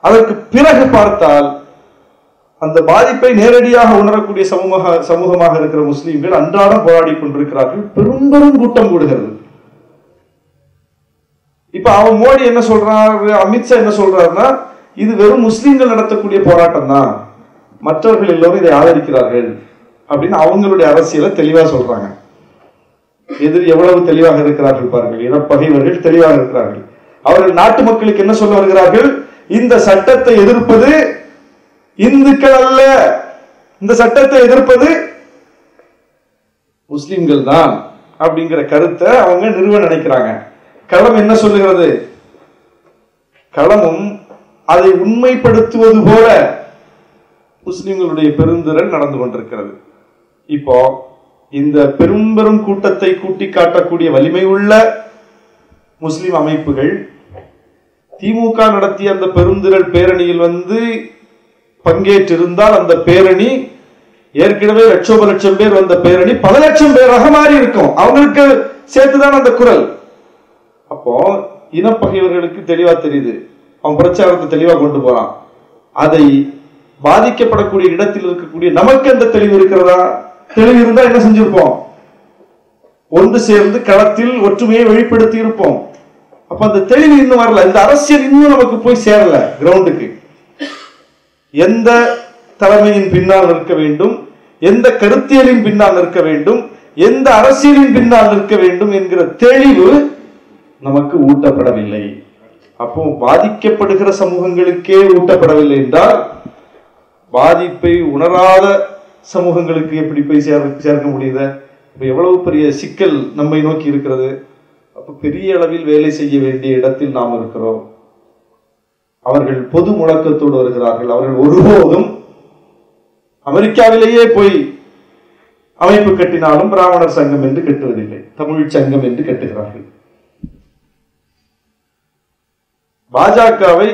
அதற்கு பிறகு பார்த்தால் அந்த பாதிப்பை நேரடியாக உணரக்கூடிய சமூக சமூகமாக இருக்கிற முஸ்லிம்கள் அன்றாடம் போராடி கொண்டிருக்கிறார்கள். பெரும் பெரும் கூட்டம் கூடுகிறது. இப்ப அவன் மோடி என்ன சொல்றாரு அமித்ஷா என்ன சொல்றாருன்னா இது வெறும் முஸ்லிம்கள் நடத்தக்கூடிய போராட்டம் தான். மற்றவர்கள் எல்லோரும் இதை ஆதரிக்கிறார்கள் அப்படின்னு அவங்களுடைய அரசியலை தெளிவா சொல்றாங்க. எதிர் எவ்வளவு தெளிவாக இருக்கிறார்கள் பாருங்கள். இனப்பகைவர்கள் தெளிவாக இருக்கிறார்கள். அவர்கள் நாட்டு மக்களுக்கு என்ன சொல்ல வருகிறார்கள்? இந்த சட்டத்தை எதிர்ப்பது இந்துக்கள் அல்ல. இந்த சட்டத்தை எதிர்ப்பது முஸ்லிம்கள் தான் அப்படிங்கிற கருத்தை அவங்க நிறுவ நினைக்கிறாங்க. களம் என்ன சொல்லுகிறது? களமும் அதை உண்மைப்படுத்துவது போல முஸ்லிம்களுடைய பெருந்திரள் நடந்து கொண்டிருக்கிறது. இப்போ இந்த பெரும் பெரும் கூட்டத்தை கூட்டி காட்டக்கூடிய வலிமை உள்ள முஸ்லிம் அமைப்புகள் திமுக நடத்திய அந்த பெருந்திரள் பேரணியில் வந்து பங்கேற்றிருந்தால் அந்த பேரணி ஏற்கனவே லட்சோப லட்சம் பேர் வந்த பேரணி பல லட்சம் பேராக மாறி இருக்கும் அவங்களுக்கு சேர்த்துதான் அந்த குரல். அப்போ இனப்பகைவர்களுக்கு தெளிவா தெரியுது. அவன் பிரச்சாரத்தை தெளிவா கொண்டு போறான். அதை பாதிக்கப்படக்கூடிய இடத்தில் இருக்கக்கூடிய நமக்கு அந்த தெளிவு இருக்கிறதா? தெளிவு இருந்தா என்ன செஞ்சிருப்போம்? ஒன்று சேர்ந்து களத்தில் ஒற்றுமையை வெளிப்படுத்தி இருப்போம் அப்ப அந்த தெளிவு இன்னும் வரல. இந்த அரசியல் இன்னும் நமக்கு போய் சேரல கிரவுண்டுக்கு எந்த தலைமையின் பின்னால் நிற்க வேண்டும்? எந்த கருத்தியலின் பின்னால் நிற்க வேண்டும்? எந்த அரசியலின் பின்னால் நிற்க வேண்டும் என்கிற தெளிவு நமக்கு ஊட்டப்படவில்லை. அப்போ பாதிக்கப்படுகிற சமூகங்களுக்கே ஊட்டப்படவில்லை என்றால் பாதிப்பை உணராத சமூகங்களுக்கு எப்படி போய் சேர் சேர்க்க முடியுத? இப்போ எவ்வளவு பெரிய சிக்கல் நம்மை நோக்கி இருக்கிறது? அப்போ பெரிய அளவில் வேலை செய்ய வேண்டிய இடத்தில் நாம் இருக்கிறோம். அவர்கள் பொது முழக்கத்தோடு வருகிறார்கள். அவர்கள் ஒருபோதும் அமெரிக்காவிலேயே போய் அமைப்பு கட்டினாலும் பிராமணர் சங்கம் என்று கட்டுவதில்லை. தமிழ் சங்கம் என்று கட்டுகிறார்கள். பாஜகவை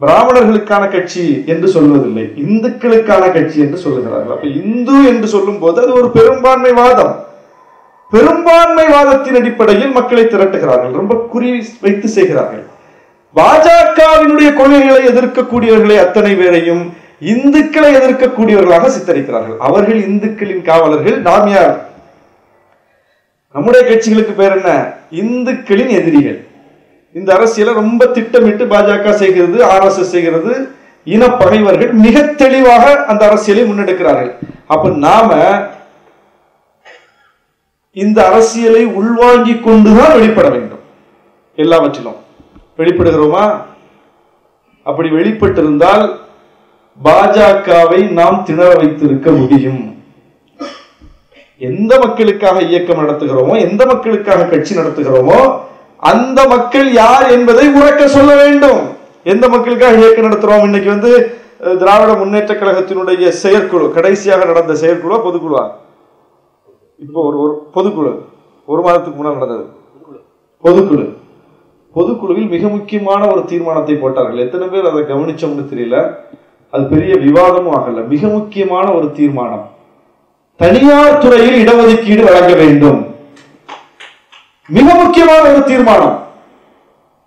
பிராமணர்களுக்கான கட்சி என்று சொல்வதில்லை. இந்துக்களுக்கான கட்சி என்று சொல்லுகிறார்கள். அப்ப இந்து என்று சொல்லும் போது அது ஒரு பெரும்பான்மை வாதம் பெரும்பான்மை வாதத்தின் அடிப்படையில் மக்களை திரட்டுகிறார்கள். ரொம்ப குறி வைத்து செய்கிறார்கள். பாஜகவினுடைய கொள்கைகளை எதிர்க்கக்கூடியவர்களை அத்தனை பேரையும் இந்துக்களை எதிர்க்கக்கூடியவர்களாக சித்தரிக்கிறார்கள். அவர்கள் இந்துக்களின் காவலர்கள். நாம் யார்? நம்முடைய கட்சிகளுக்கு பேர் என்ன? இந்துக்களின் எதிரிகள். இந்த அரசியலை ரொம்ப திட்டமிட்டு பாஜக செய்கிறது ஆர்எஸ்எஸ் செய்கிறது. இன பகைவர்கள் மிக தெளிவாக அந்த அரசியலை முன்னெடுக்கிறார்கள். அப்ப நாம இந்த அரசியலை உள்வாங்கிக் கொண்டுதான் வெளிப்பட வேண்டும். எல்லாவற்றிலும். வெளிப்படுகிறோமா? அப்படி வெளிப்பட்டிருந்தால் பாஜகவை நாம் திணற வைத்திருக்க முடியும். எந்த மக்களுக்காக இயக்கம் நடத்துகிறோமோ எந்த மக்களுக்காக கட்சி நடத்துகிறோமோ அந்த மக்கள் யார் என்பதை உறக்க சொல்ல வேண்டும். எந்த மக்களுக்காக இயக்கம் நடத்துறோம் இன்னைக்கு வந்து திராவிட முன்னேற்ற கழகத்தினுடைய செயற்குழு கடைசியாக நடந்த செயற்குழுவா பொதுக்குழுவா? இப்போ ஒரு ஒரு பொதுக்குழு. ஒரு மாதத்துக்கு முன்னால் நடந்தது. பொதுக்குழு. பொதுக்குழுவில் மிக முக்கியமான ஒரு தீர்மானத்தை போட்டார்கள். எத்தனை பேர் அதை கவனிச்சோம்னு தெரியல. அது பெரிய விவாதமும் ஆகல. மிக முக்கியமான ஒரு தீர்மானம். தனியார் துறையில் இடஒதுக்கீடு வழங்க வேண்டும். மிக முக்கியமான ஒரு தீர்மானம்.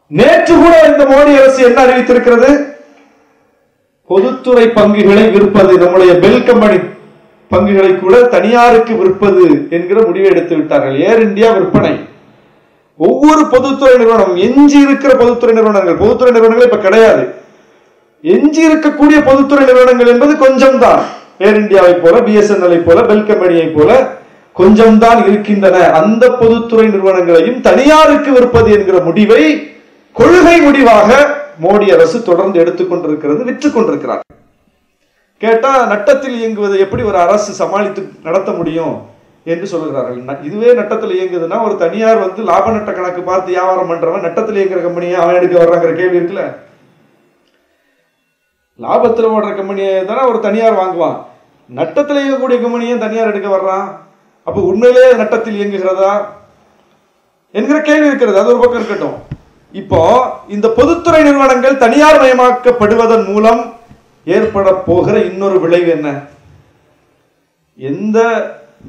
நேற்று கூட இந்த மோடி அரசு என்ன அறிவித்திருக்கிறது? பொதுத்துறை பங்குகளை விற்பது நம்முடைய பெல் கம்பெனி பங்குகளை கூட தனியாருக்கு விற்பது என்கிற முடிவை எடுத்து விட்டார்கள். ஏர் இந்தியா விற்பனை. ஒவ்வொரு பொதுத்துறை நிறுவனம் எஞ்சி இருக்கிற பொதுத்துறை நிறுவனங்கள் பொதுத்துறை நிறுவனங்கள் இப்ப கிடையாது. எஞ்சி இருக்கக்கூடிய பொதுத்துறை நிறுவனங்கள் என்பது கொஞ்சம் தான் ஏர் இந்தியாவை போல பிஎஸ்என்எல் போல பெல் கம்பெனியை போல கொஞ்சம் தான் இருக்கின்றன. அந்த பொதுத்துறை நிறுவனங்களையும் தனியாருக்கு விற்பது என்கிற முடிவை கொள்கை முடிவாக மோடி அரசு தொடர்ந்து எடுத்துக்கொண்டிருக்கிறது விற்று கொண்டிருக்கிறார் கேட்டா நட்டத்தில் இயங்குவதை எப்படி ஒரு அரசு சமாளித்து நடத்த முடியும்? என்று சொல்லுகிறார்கள். இதுவே நட்டத்தில் இயங்குதுன்னா ஒரு தனியார் வந்து லாப நட்ட கணக்கு பார்த்து வியாபாரம் பண்றவன் நட்டத்தில் இயங்குற கம்பெனியை அவன் எடுக்க வர்றாங்கிற கேள்வி இருக்குல்ல? லாபத்தில் ஓடுற கம்பெனியை தானே ஒரு தனியார் வாங்குவான். நட்டத்தில் இயங்கக்கூடிய கம்பெனியை தனியார் எடுக்க வர்றான். அப்போ உண்மையிலே நட்டத்தில் இயங்குகிறதா? என்கிற கேள்வி இருக்கிறது. அது ஒரு பக்கம் இருக்கட்டும். இப்போ இந்த பொதுத்துறை நிறுவனங்கள் தனியார் மயமாக்கப்படுவதன் மூலம் ஏற்பட போகிற இன்னொரு விளைவு என்ன? எந்த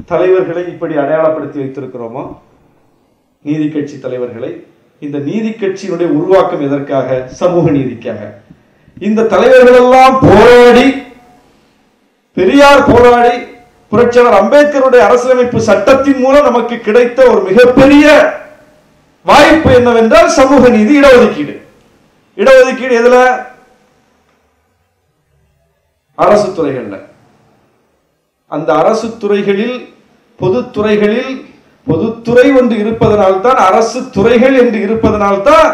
தலைவர்களை இப்படி அடையாளப்படுத்தி வைத்திருக்கிறோமோ? நீதி கட்சி தலைவர்களை இந்த நீதி கட்சியினுடைய உருவாக்கம் எதற்காக? சமூக நீதிக்காக. இந்த தலைவர்கள் எல்லாம் போராடி பெரியார் போராடி புரட்சியாளர் அம்பேத்கருடைய அரசியலமைப்பு சட்டத்தின் மூலம் நமக்கு கிடைத்த ஒரு மிகப்பெரிய வாய்ப்பு என்னவென்றால் சமூக நீதி இடஒதுக்கீடு. இடஒதுக்கீடு எதுல? அரசு துறைகள்ல. அந்த அரசு துறைகளில் பொதுத்துறைகளில் பொதுத்துறை ஒன்று இருப்பதனால்தான் அரசு துறைகள் என்று இருப்பதனால்தான்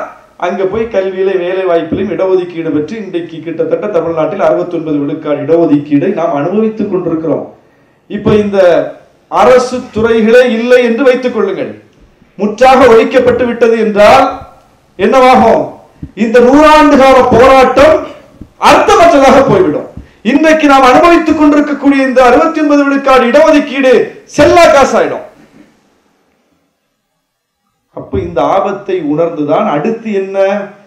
அங்க போய் கல்வியில வேலை வாய்ப்பிலும் இடஒதுக்கீடு பெற்று இன்றைக்கு கிட்டத்தட்ட தமிழ்நாட்டில் 69 ஒன்பது விழுக்காடு இடஒதுக்கீடை நாம் அனுபவித்துக் கொண்டிருக்கிறோம். இப்ப இந்த அரசு துறைகளே இல்லை என்று வைத்துக் கொள்ளுங்கள். முற்றாக ஒழிக்கப்பட்டு விட்டது என்றால் என்னவாகும்? இந்த நூறாண்டு கால போராட்டம் அர்த்தமற்றதாக போய்விடும். இன்றைக்கு நாம் அனுபவித்துக் கொண்டிருக்கக்கூடிய இந்த அறுபத்தி ஒன்பது விழுக்காடு இடஒதுக்கீடு செல்லா காசாயிடும். அப்ப இந்த ஆபத்தை உணர்ந்துதான் அடுத்து என்ன?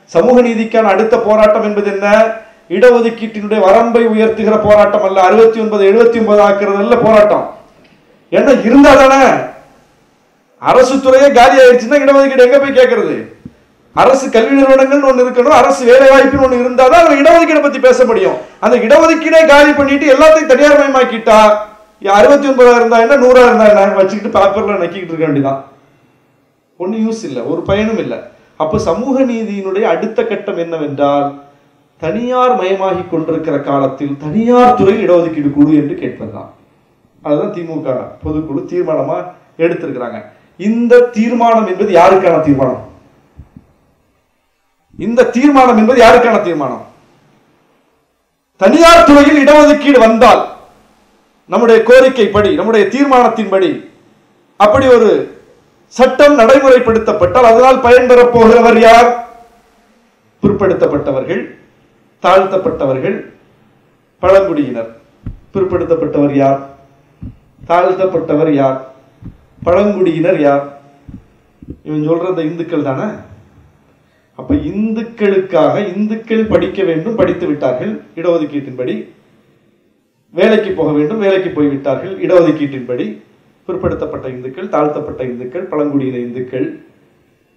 சமூக நீதிக்கான அடுத்த போராட்டம் என்பது என்ன? இடஒதுக்கீட்டினுடைய வரம்பை உயர்த்துகிற போராட்டம் அல்ல அறுபத்தி ஒன்பது எழுபத்தி ஒன்பது ஆக்குறது அல்ல போராட்டம். என்ன இருந்தா தானே அரசு துறையே காலி ஆயிடுச்சுன்னா இடஒதுக்கீடு எங்க போய் கேட்கறது அரசு கல்வி நிறுவனங்கள் ஒன்று இருக்கணும் அரசு வேலை வாய்ப்புன்னு இருந்தால் தான் அவங்க இடஒதுக்கீடை பத்தி பேச முடியும். அந்த இடஒதுக்கீடே காலி பண்ணிட்டு எல்லாத்தையும் தனியார் மயமாக்கிட்டா அறுபத்தி ஒன்பதாயிரம் இருந்தா என்ன நூறா இருந்தா என்ன வச்சுக்கிட்டு பேப்பர்ல நக்கிக்கிட்டு இருக்க வேண்டியதான் ஒன்றும் யூஸ் இல்லை ஒரு பயனும் இல்லை. அப்போ சமூக நீதியினுடைய அடுத்த கட்டம் என்னவென்றால் தனியார் மயமாகி கொண்டிருக்கிற காலத்தில் தனியார் துறையில் இடஒதுக்கீடு குழு என்று கேட்பதுதான். அதுதான் திமுக பொதுக்குழு தீர்மானமா எடுத்திருக்கிறாங்க. இந்த தீர்மானம் என்பது யாருக்கான தீர்மானம்? இந்த தீர்மானம் என்பது யாருக்கான தீர்மானம்? தனியார் துறையில் இடஒதுக்கீடு வந்தால் நம்முடைய கோரிக்கைப்படி நம்முடைய தீர்மானத்தின்படி அப்படி ஒரு சட்டம் நடைமுறைப்படுத்தப்பட்டால் அதனால் பயன்பெறப் போகிறவர் யார்? பிற்படுத்தப்பட்டவர்கள் தாழ்த்தப்பட்டவர்கள் பழங்குடியினர். பிற்படுத்தப்பட்டவர் யார்? தாழ்த்தப்பட்டவர் யார்? பழங்குடியினர் யார்? இவன் சொல்ற இந்த இந்துக்கள் தானே? அப்ப இந்துக்களுக்காக இந்துக்கள் படிக்க வேண்டும் படித்து விட்டார்கள் இடஒதுக்கீட்டின்படி. வேலைக்கு போக வேண்டும் வேலைக்கு போய்விட்டார்கள் இடஒதுக்கீட்டின்படி. பிற்படுத்தப்பட்ட இந்துக்கள் தாழ்த்தப்பட்ட இந்துக்கள் பழங்குடியின இந்துக்கள்.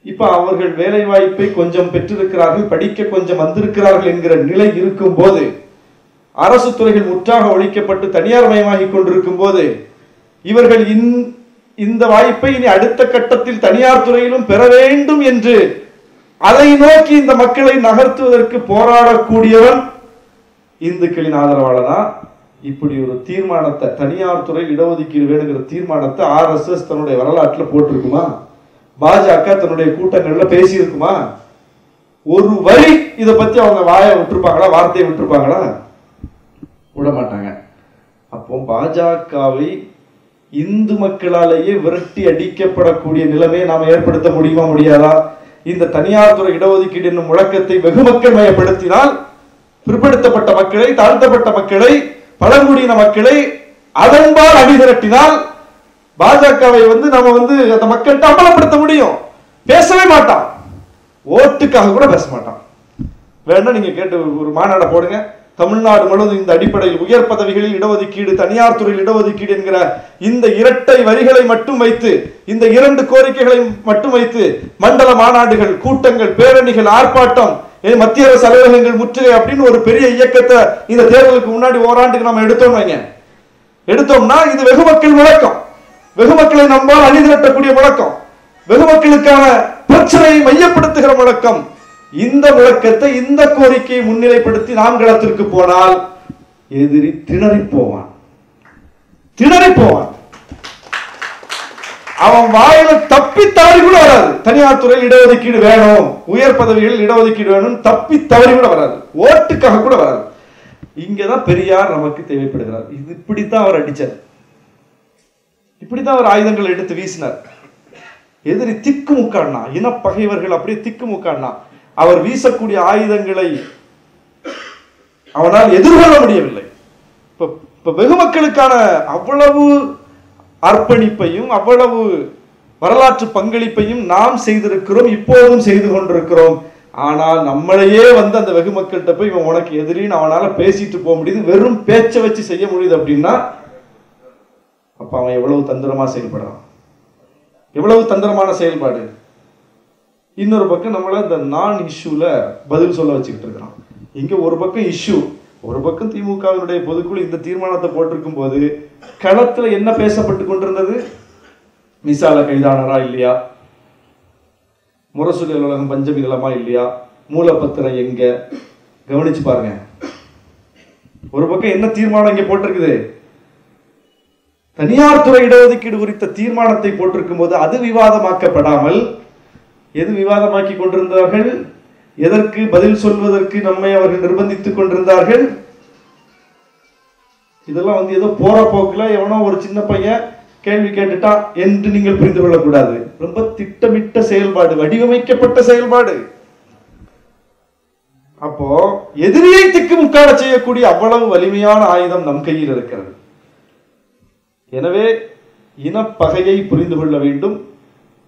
இப்ப அவர்கள் வேலை வாய்ப்பை கொஞ்சம் பெற்றிருக்கிறார்கள் படிக்க கொஞ்சம் வந்திருக்கிறார்கள் என்கிற நிலை இருக்கும் போது அரசு துறைகள் முற்றாக ஒழிக்கப்பட்டு தனியார் மயமாகிக் கொண்டிருக்கும் போது இவர்கள் இந்த வாய்ப்பை இனி அடுத்த கட்டத்தில் தனியார் துறையிலும் பெற வேண்டும் என்று அதை நோக்கி இந்த மக்களை நகர்த்துவதற்கு போராடக்கூடியவன் இந்துக்களின் ஆதரவாளனா? இப்படி ஒரு தீர்மானத்தை தனியார் துறை இடஒதுக்கீடு வேணுங்கிற தீர்மானத்தை ஆர்எஸ்எஸ் தன்னுடைய வரலாற்றில் போட்டிருக்குமா? பாஜக தன்னுடைய கூட்டங்களில் பேசியிருக்குமா? ஒரு வரி இதை பத்தி அவங்க வாயை விட்டுருப்பாங்களா வார்த்தையை விட்டுருப்பாங்களா? விட மாட்டாங்க அப்போ பாஜகவை இந்து மக்களாலேயே விரட்டி அடிக்கப்படக்கூடிய நிலைமையை நாம் ஏற்படுத்த முடியுமா முடியாதா? இந்த தனியார் துறை இடஒதுக்கீடு என்னும் முழக்கத்தை வெகு மக்கள் மயப்படுத்தினால் பிற்படுத்தப்பட்ட மக்களை தாழ்த்தப்பட்ட மக்களை பழங்குடியின மக்களை அதன்பால் அணிதிரட்டினால் பாஜகவை வந்து நம்ம வந்து அந்த மக்கள்கிட்ட அமலப்படுத்த முடியும். பேசவே மாட்டான். ஓட்டுக்காக கூட பேச மாட்டான். வேணா நீங்க கேட்டு ஒரு மாநாடை போடுங்க. தமிழ்நாடு முழுவதும் இந்த அடிப்படையில் உயர் பதவிகளில் இடஒதுக்கீடு தனியார் துறையில் இடஒதுக்கீடு என்கிற இந்த இரட்டை வரிகளை மட்டும் வைத்து இந்த இரண்டு கோரிக்கைகளை மட்டும் வைத்து மண்டல மாநாடுகள் கூட்டங்கள் பேரணிகள் ஆர்ப்பாட்டம் மத்திய அரசு அலுவலகங்கள் முற்றுகை அப்படின்னு ஒரு பெரிய இயக்கத்தை இந்த தேர்தலுக்கு முன்னாடி ஓராண்டுக்கு நம்ம எடுத்தோம் வைங்க. எடுத்தோம்னா இது வெகு மக்கள் முழக்கம். வெகு மக்களை நம்மால் அணிதிரட்டக்கூடிய முழக்கம். வெகு மக்களுக்கான பிரச்சனையை மையப்படுத்துகிற முழக்கம். இந்த முழக்கத்தை இந்த கோரிக்கையை முன்னிலைப்படுத்தி நாம் களத்திற்கு போனால் எதிரி திணறி போவான். திணறி போவான். அவன் வாயில தப்பி தவறி கூட வராது. தனியார் துறையில் இடஒதுக்கீடு வேணும். உயர் பதவிகளில் இடஒதுக்கீடு வேணும். தப்பி தவறி கூட வராது. ஓட்டுக்காக கூட வராது. இங்கதான் பெரியார் நமக்கு தேவைப்படுகிறார். இது இப்படித்தான் அவர் அடிச்சார். இப்படித்தான் அவர் ஆயுதங்களை எடுத்து வீசினார். எதிரி திக்கு முக்காடினா இனப்பகைவர்கள் அப்படியே திக்கு முக்காடினா அவர் வீசக்கூடிய ஆயுதங்களை அவனால் எதிர்கொள்ள முடியவில்லை. இப்போ இப்போ வெகு மக்களுக்கான அவ்வளவு அர்ப்பணிப்பையும் அவ்வளவு வரலாற்று பங்களிப்பையும் நாம் செய்திருக்கிறோம் இப்போதும் செய்து கொண்டிருக்கிறோம். ஆனால் நம்மளையே வந்து அந்த வெகு மக்கள்கிட்ட போய் இவன் உனக்கு எதிரின்னு அவனால் பேசிட்டு போக முடியுது வெறும் பேச்சை வச்சு செய்ய முடியுது அப்படின்னா அப்போ அவன் எவ்வளவு தந்திரமாக செயல்படுறான்? எவ்வளவு தந்திரமான செயல்பாடு? இன்னொரு பக்கம் நம்மளை இந்த நான் இஷ்யூவில் பதில் சொல்ல வச்சுக்கிட்டு இருக்கிறான். இங்க ஒரு பக்கம் இஷ்யூ ஒரு பக்கம் திமுகவினுடைய பொதுக்குழு இந்த தீர்மானத்தை போட்டிருக்கும் போது களத்துல என்ன பேசப்பட்டு கொண்டிருந்தது? மிசால கைதானரா இல்லையா? முரசு அலுவலகம் பஞ்சமி நிலமா இல்லையா? மூலப்பத்திரம் எங்க? கவனிச்சு பாருங்க. ஒரு பக்கம் என்ன தீர்மானம் இங்க போட்டிருக்குது? தனியார் துறை இடஒதுக்கீடு குறித்த தீர்மானத்தை போட்டிருக்கும் போது அது விவாதமாக்கப்படாமல் எது விவாதமாக்கி கொண்டிருந்தார்கள்? எதற்கு பதில் சொல்வதற்கு நம்மை அவர்கள் நிர்பந்தித்துக் கொண்டிருந்தார்கள்? இதெல்லாம் வந்து ஏதோ போற போக்கில் எவனோ ஒரு சின்ன பையன் கேள்வி கேட்டுட்டான் என்று நீங்கள் புரிந்து கொள்ளக்கூடாது. ரொம்ப திட்டமிட்ட செயல்பாடு வடிவமைக்கப்பட்ட செயல்பாடு. அப்போ எதிரியை திக்கு முக்காட செய்யக்கூடிய அவ்வளவு வலிமையான ஆயுதம் நம் கையில் இருக்கிறது. எனவே இனப்பகையை புரிந்து கொள்ள வேண்டும்.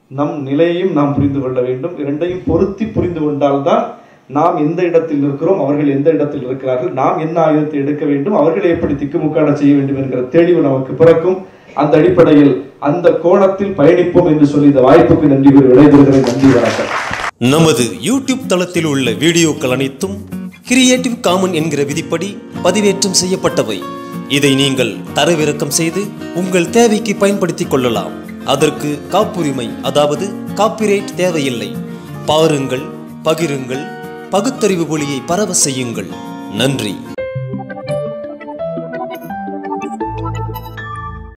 நம் நிலையையும் நாம் புரிந்து கொள்ள வேண்டும். இரண்டையும் பொருத்தி புரிந்து கொண்டால்தான் நாம் எந்த இடத்தில் இருக்கிறோம் அவர்கள் எந்த இடத்தில் இருக்கிறார்கள் நாம் என்ன ஆயுதத்தை எடுக்க வேண்டும் அவர்களை எப்படி திக்குமுக்காட செய்ய வேண்டும் என்கிற தெளிவு நமக்கு பிறக்கும். அந்த அடிப்படையில் அந்த கோணத்தில் பயணிப்போம் என்று சொல்லி இந்த வாய்ப்புக்கு நன்றி கூறி விடைபெறுகிறேன். நன்றி வணக்கம். நமது யூடியூப் தளத்தில் உள்ள வீடியோக்கள் அனைத்தும் கிரியேட்டிவ் காமன் என்கிற விதிப்படி பதிவேற்றம் செய்யப்பட்டவை. இதை நீங்கள் தரவிறக்கம் செய்து உங்கள் தேவைக்கு பயன்படுத்திக் கொள்ளலாம். அதற்கு காப்புரிமை அதாவது காப்பிரைட் தேவையில்லை. பாருங்கள் பகிருங்கள் பகுத்தறிவு ஒளியை பரவ செய்யுங்கள். நன்றி.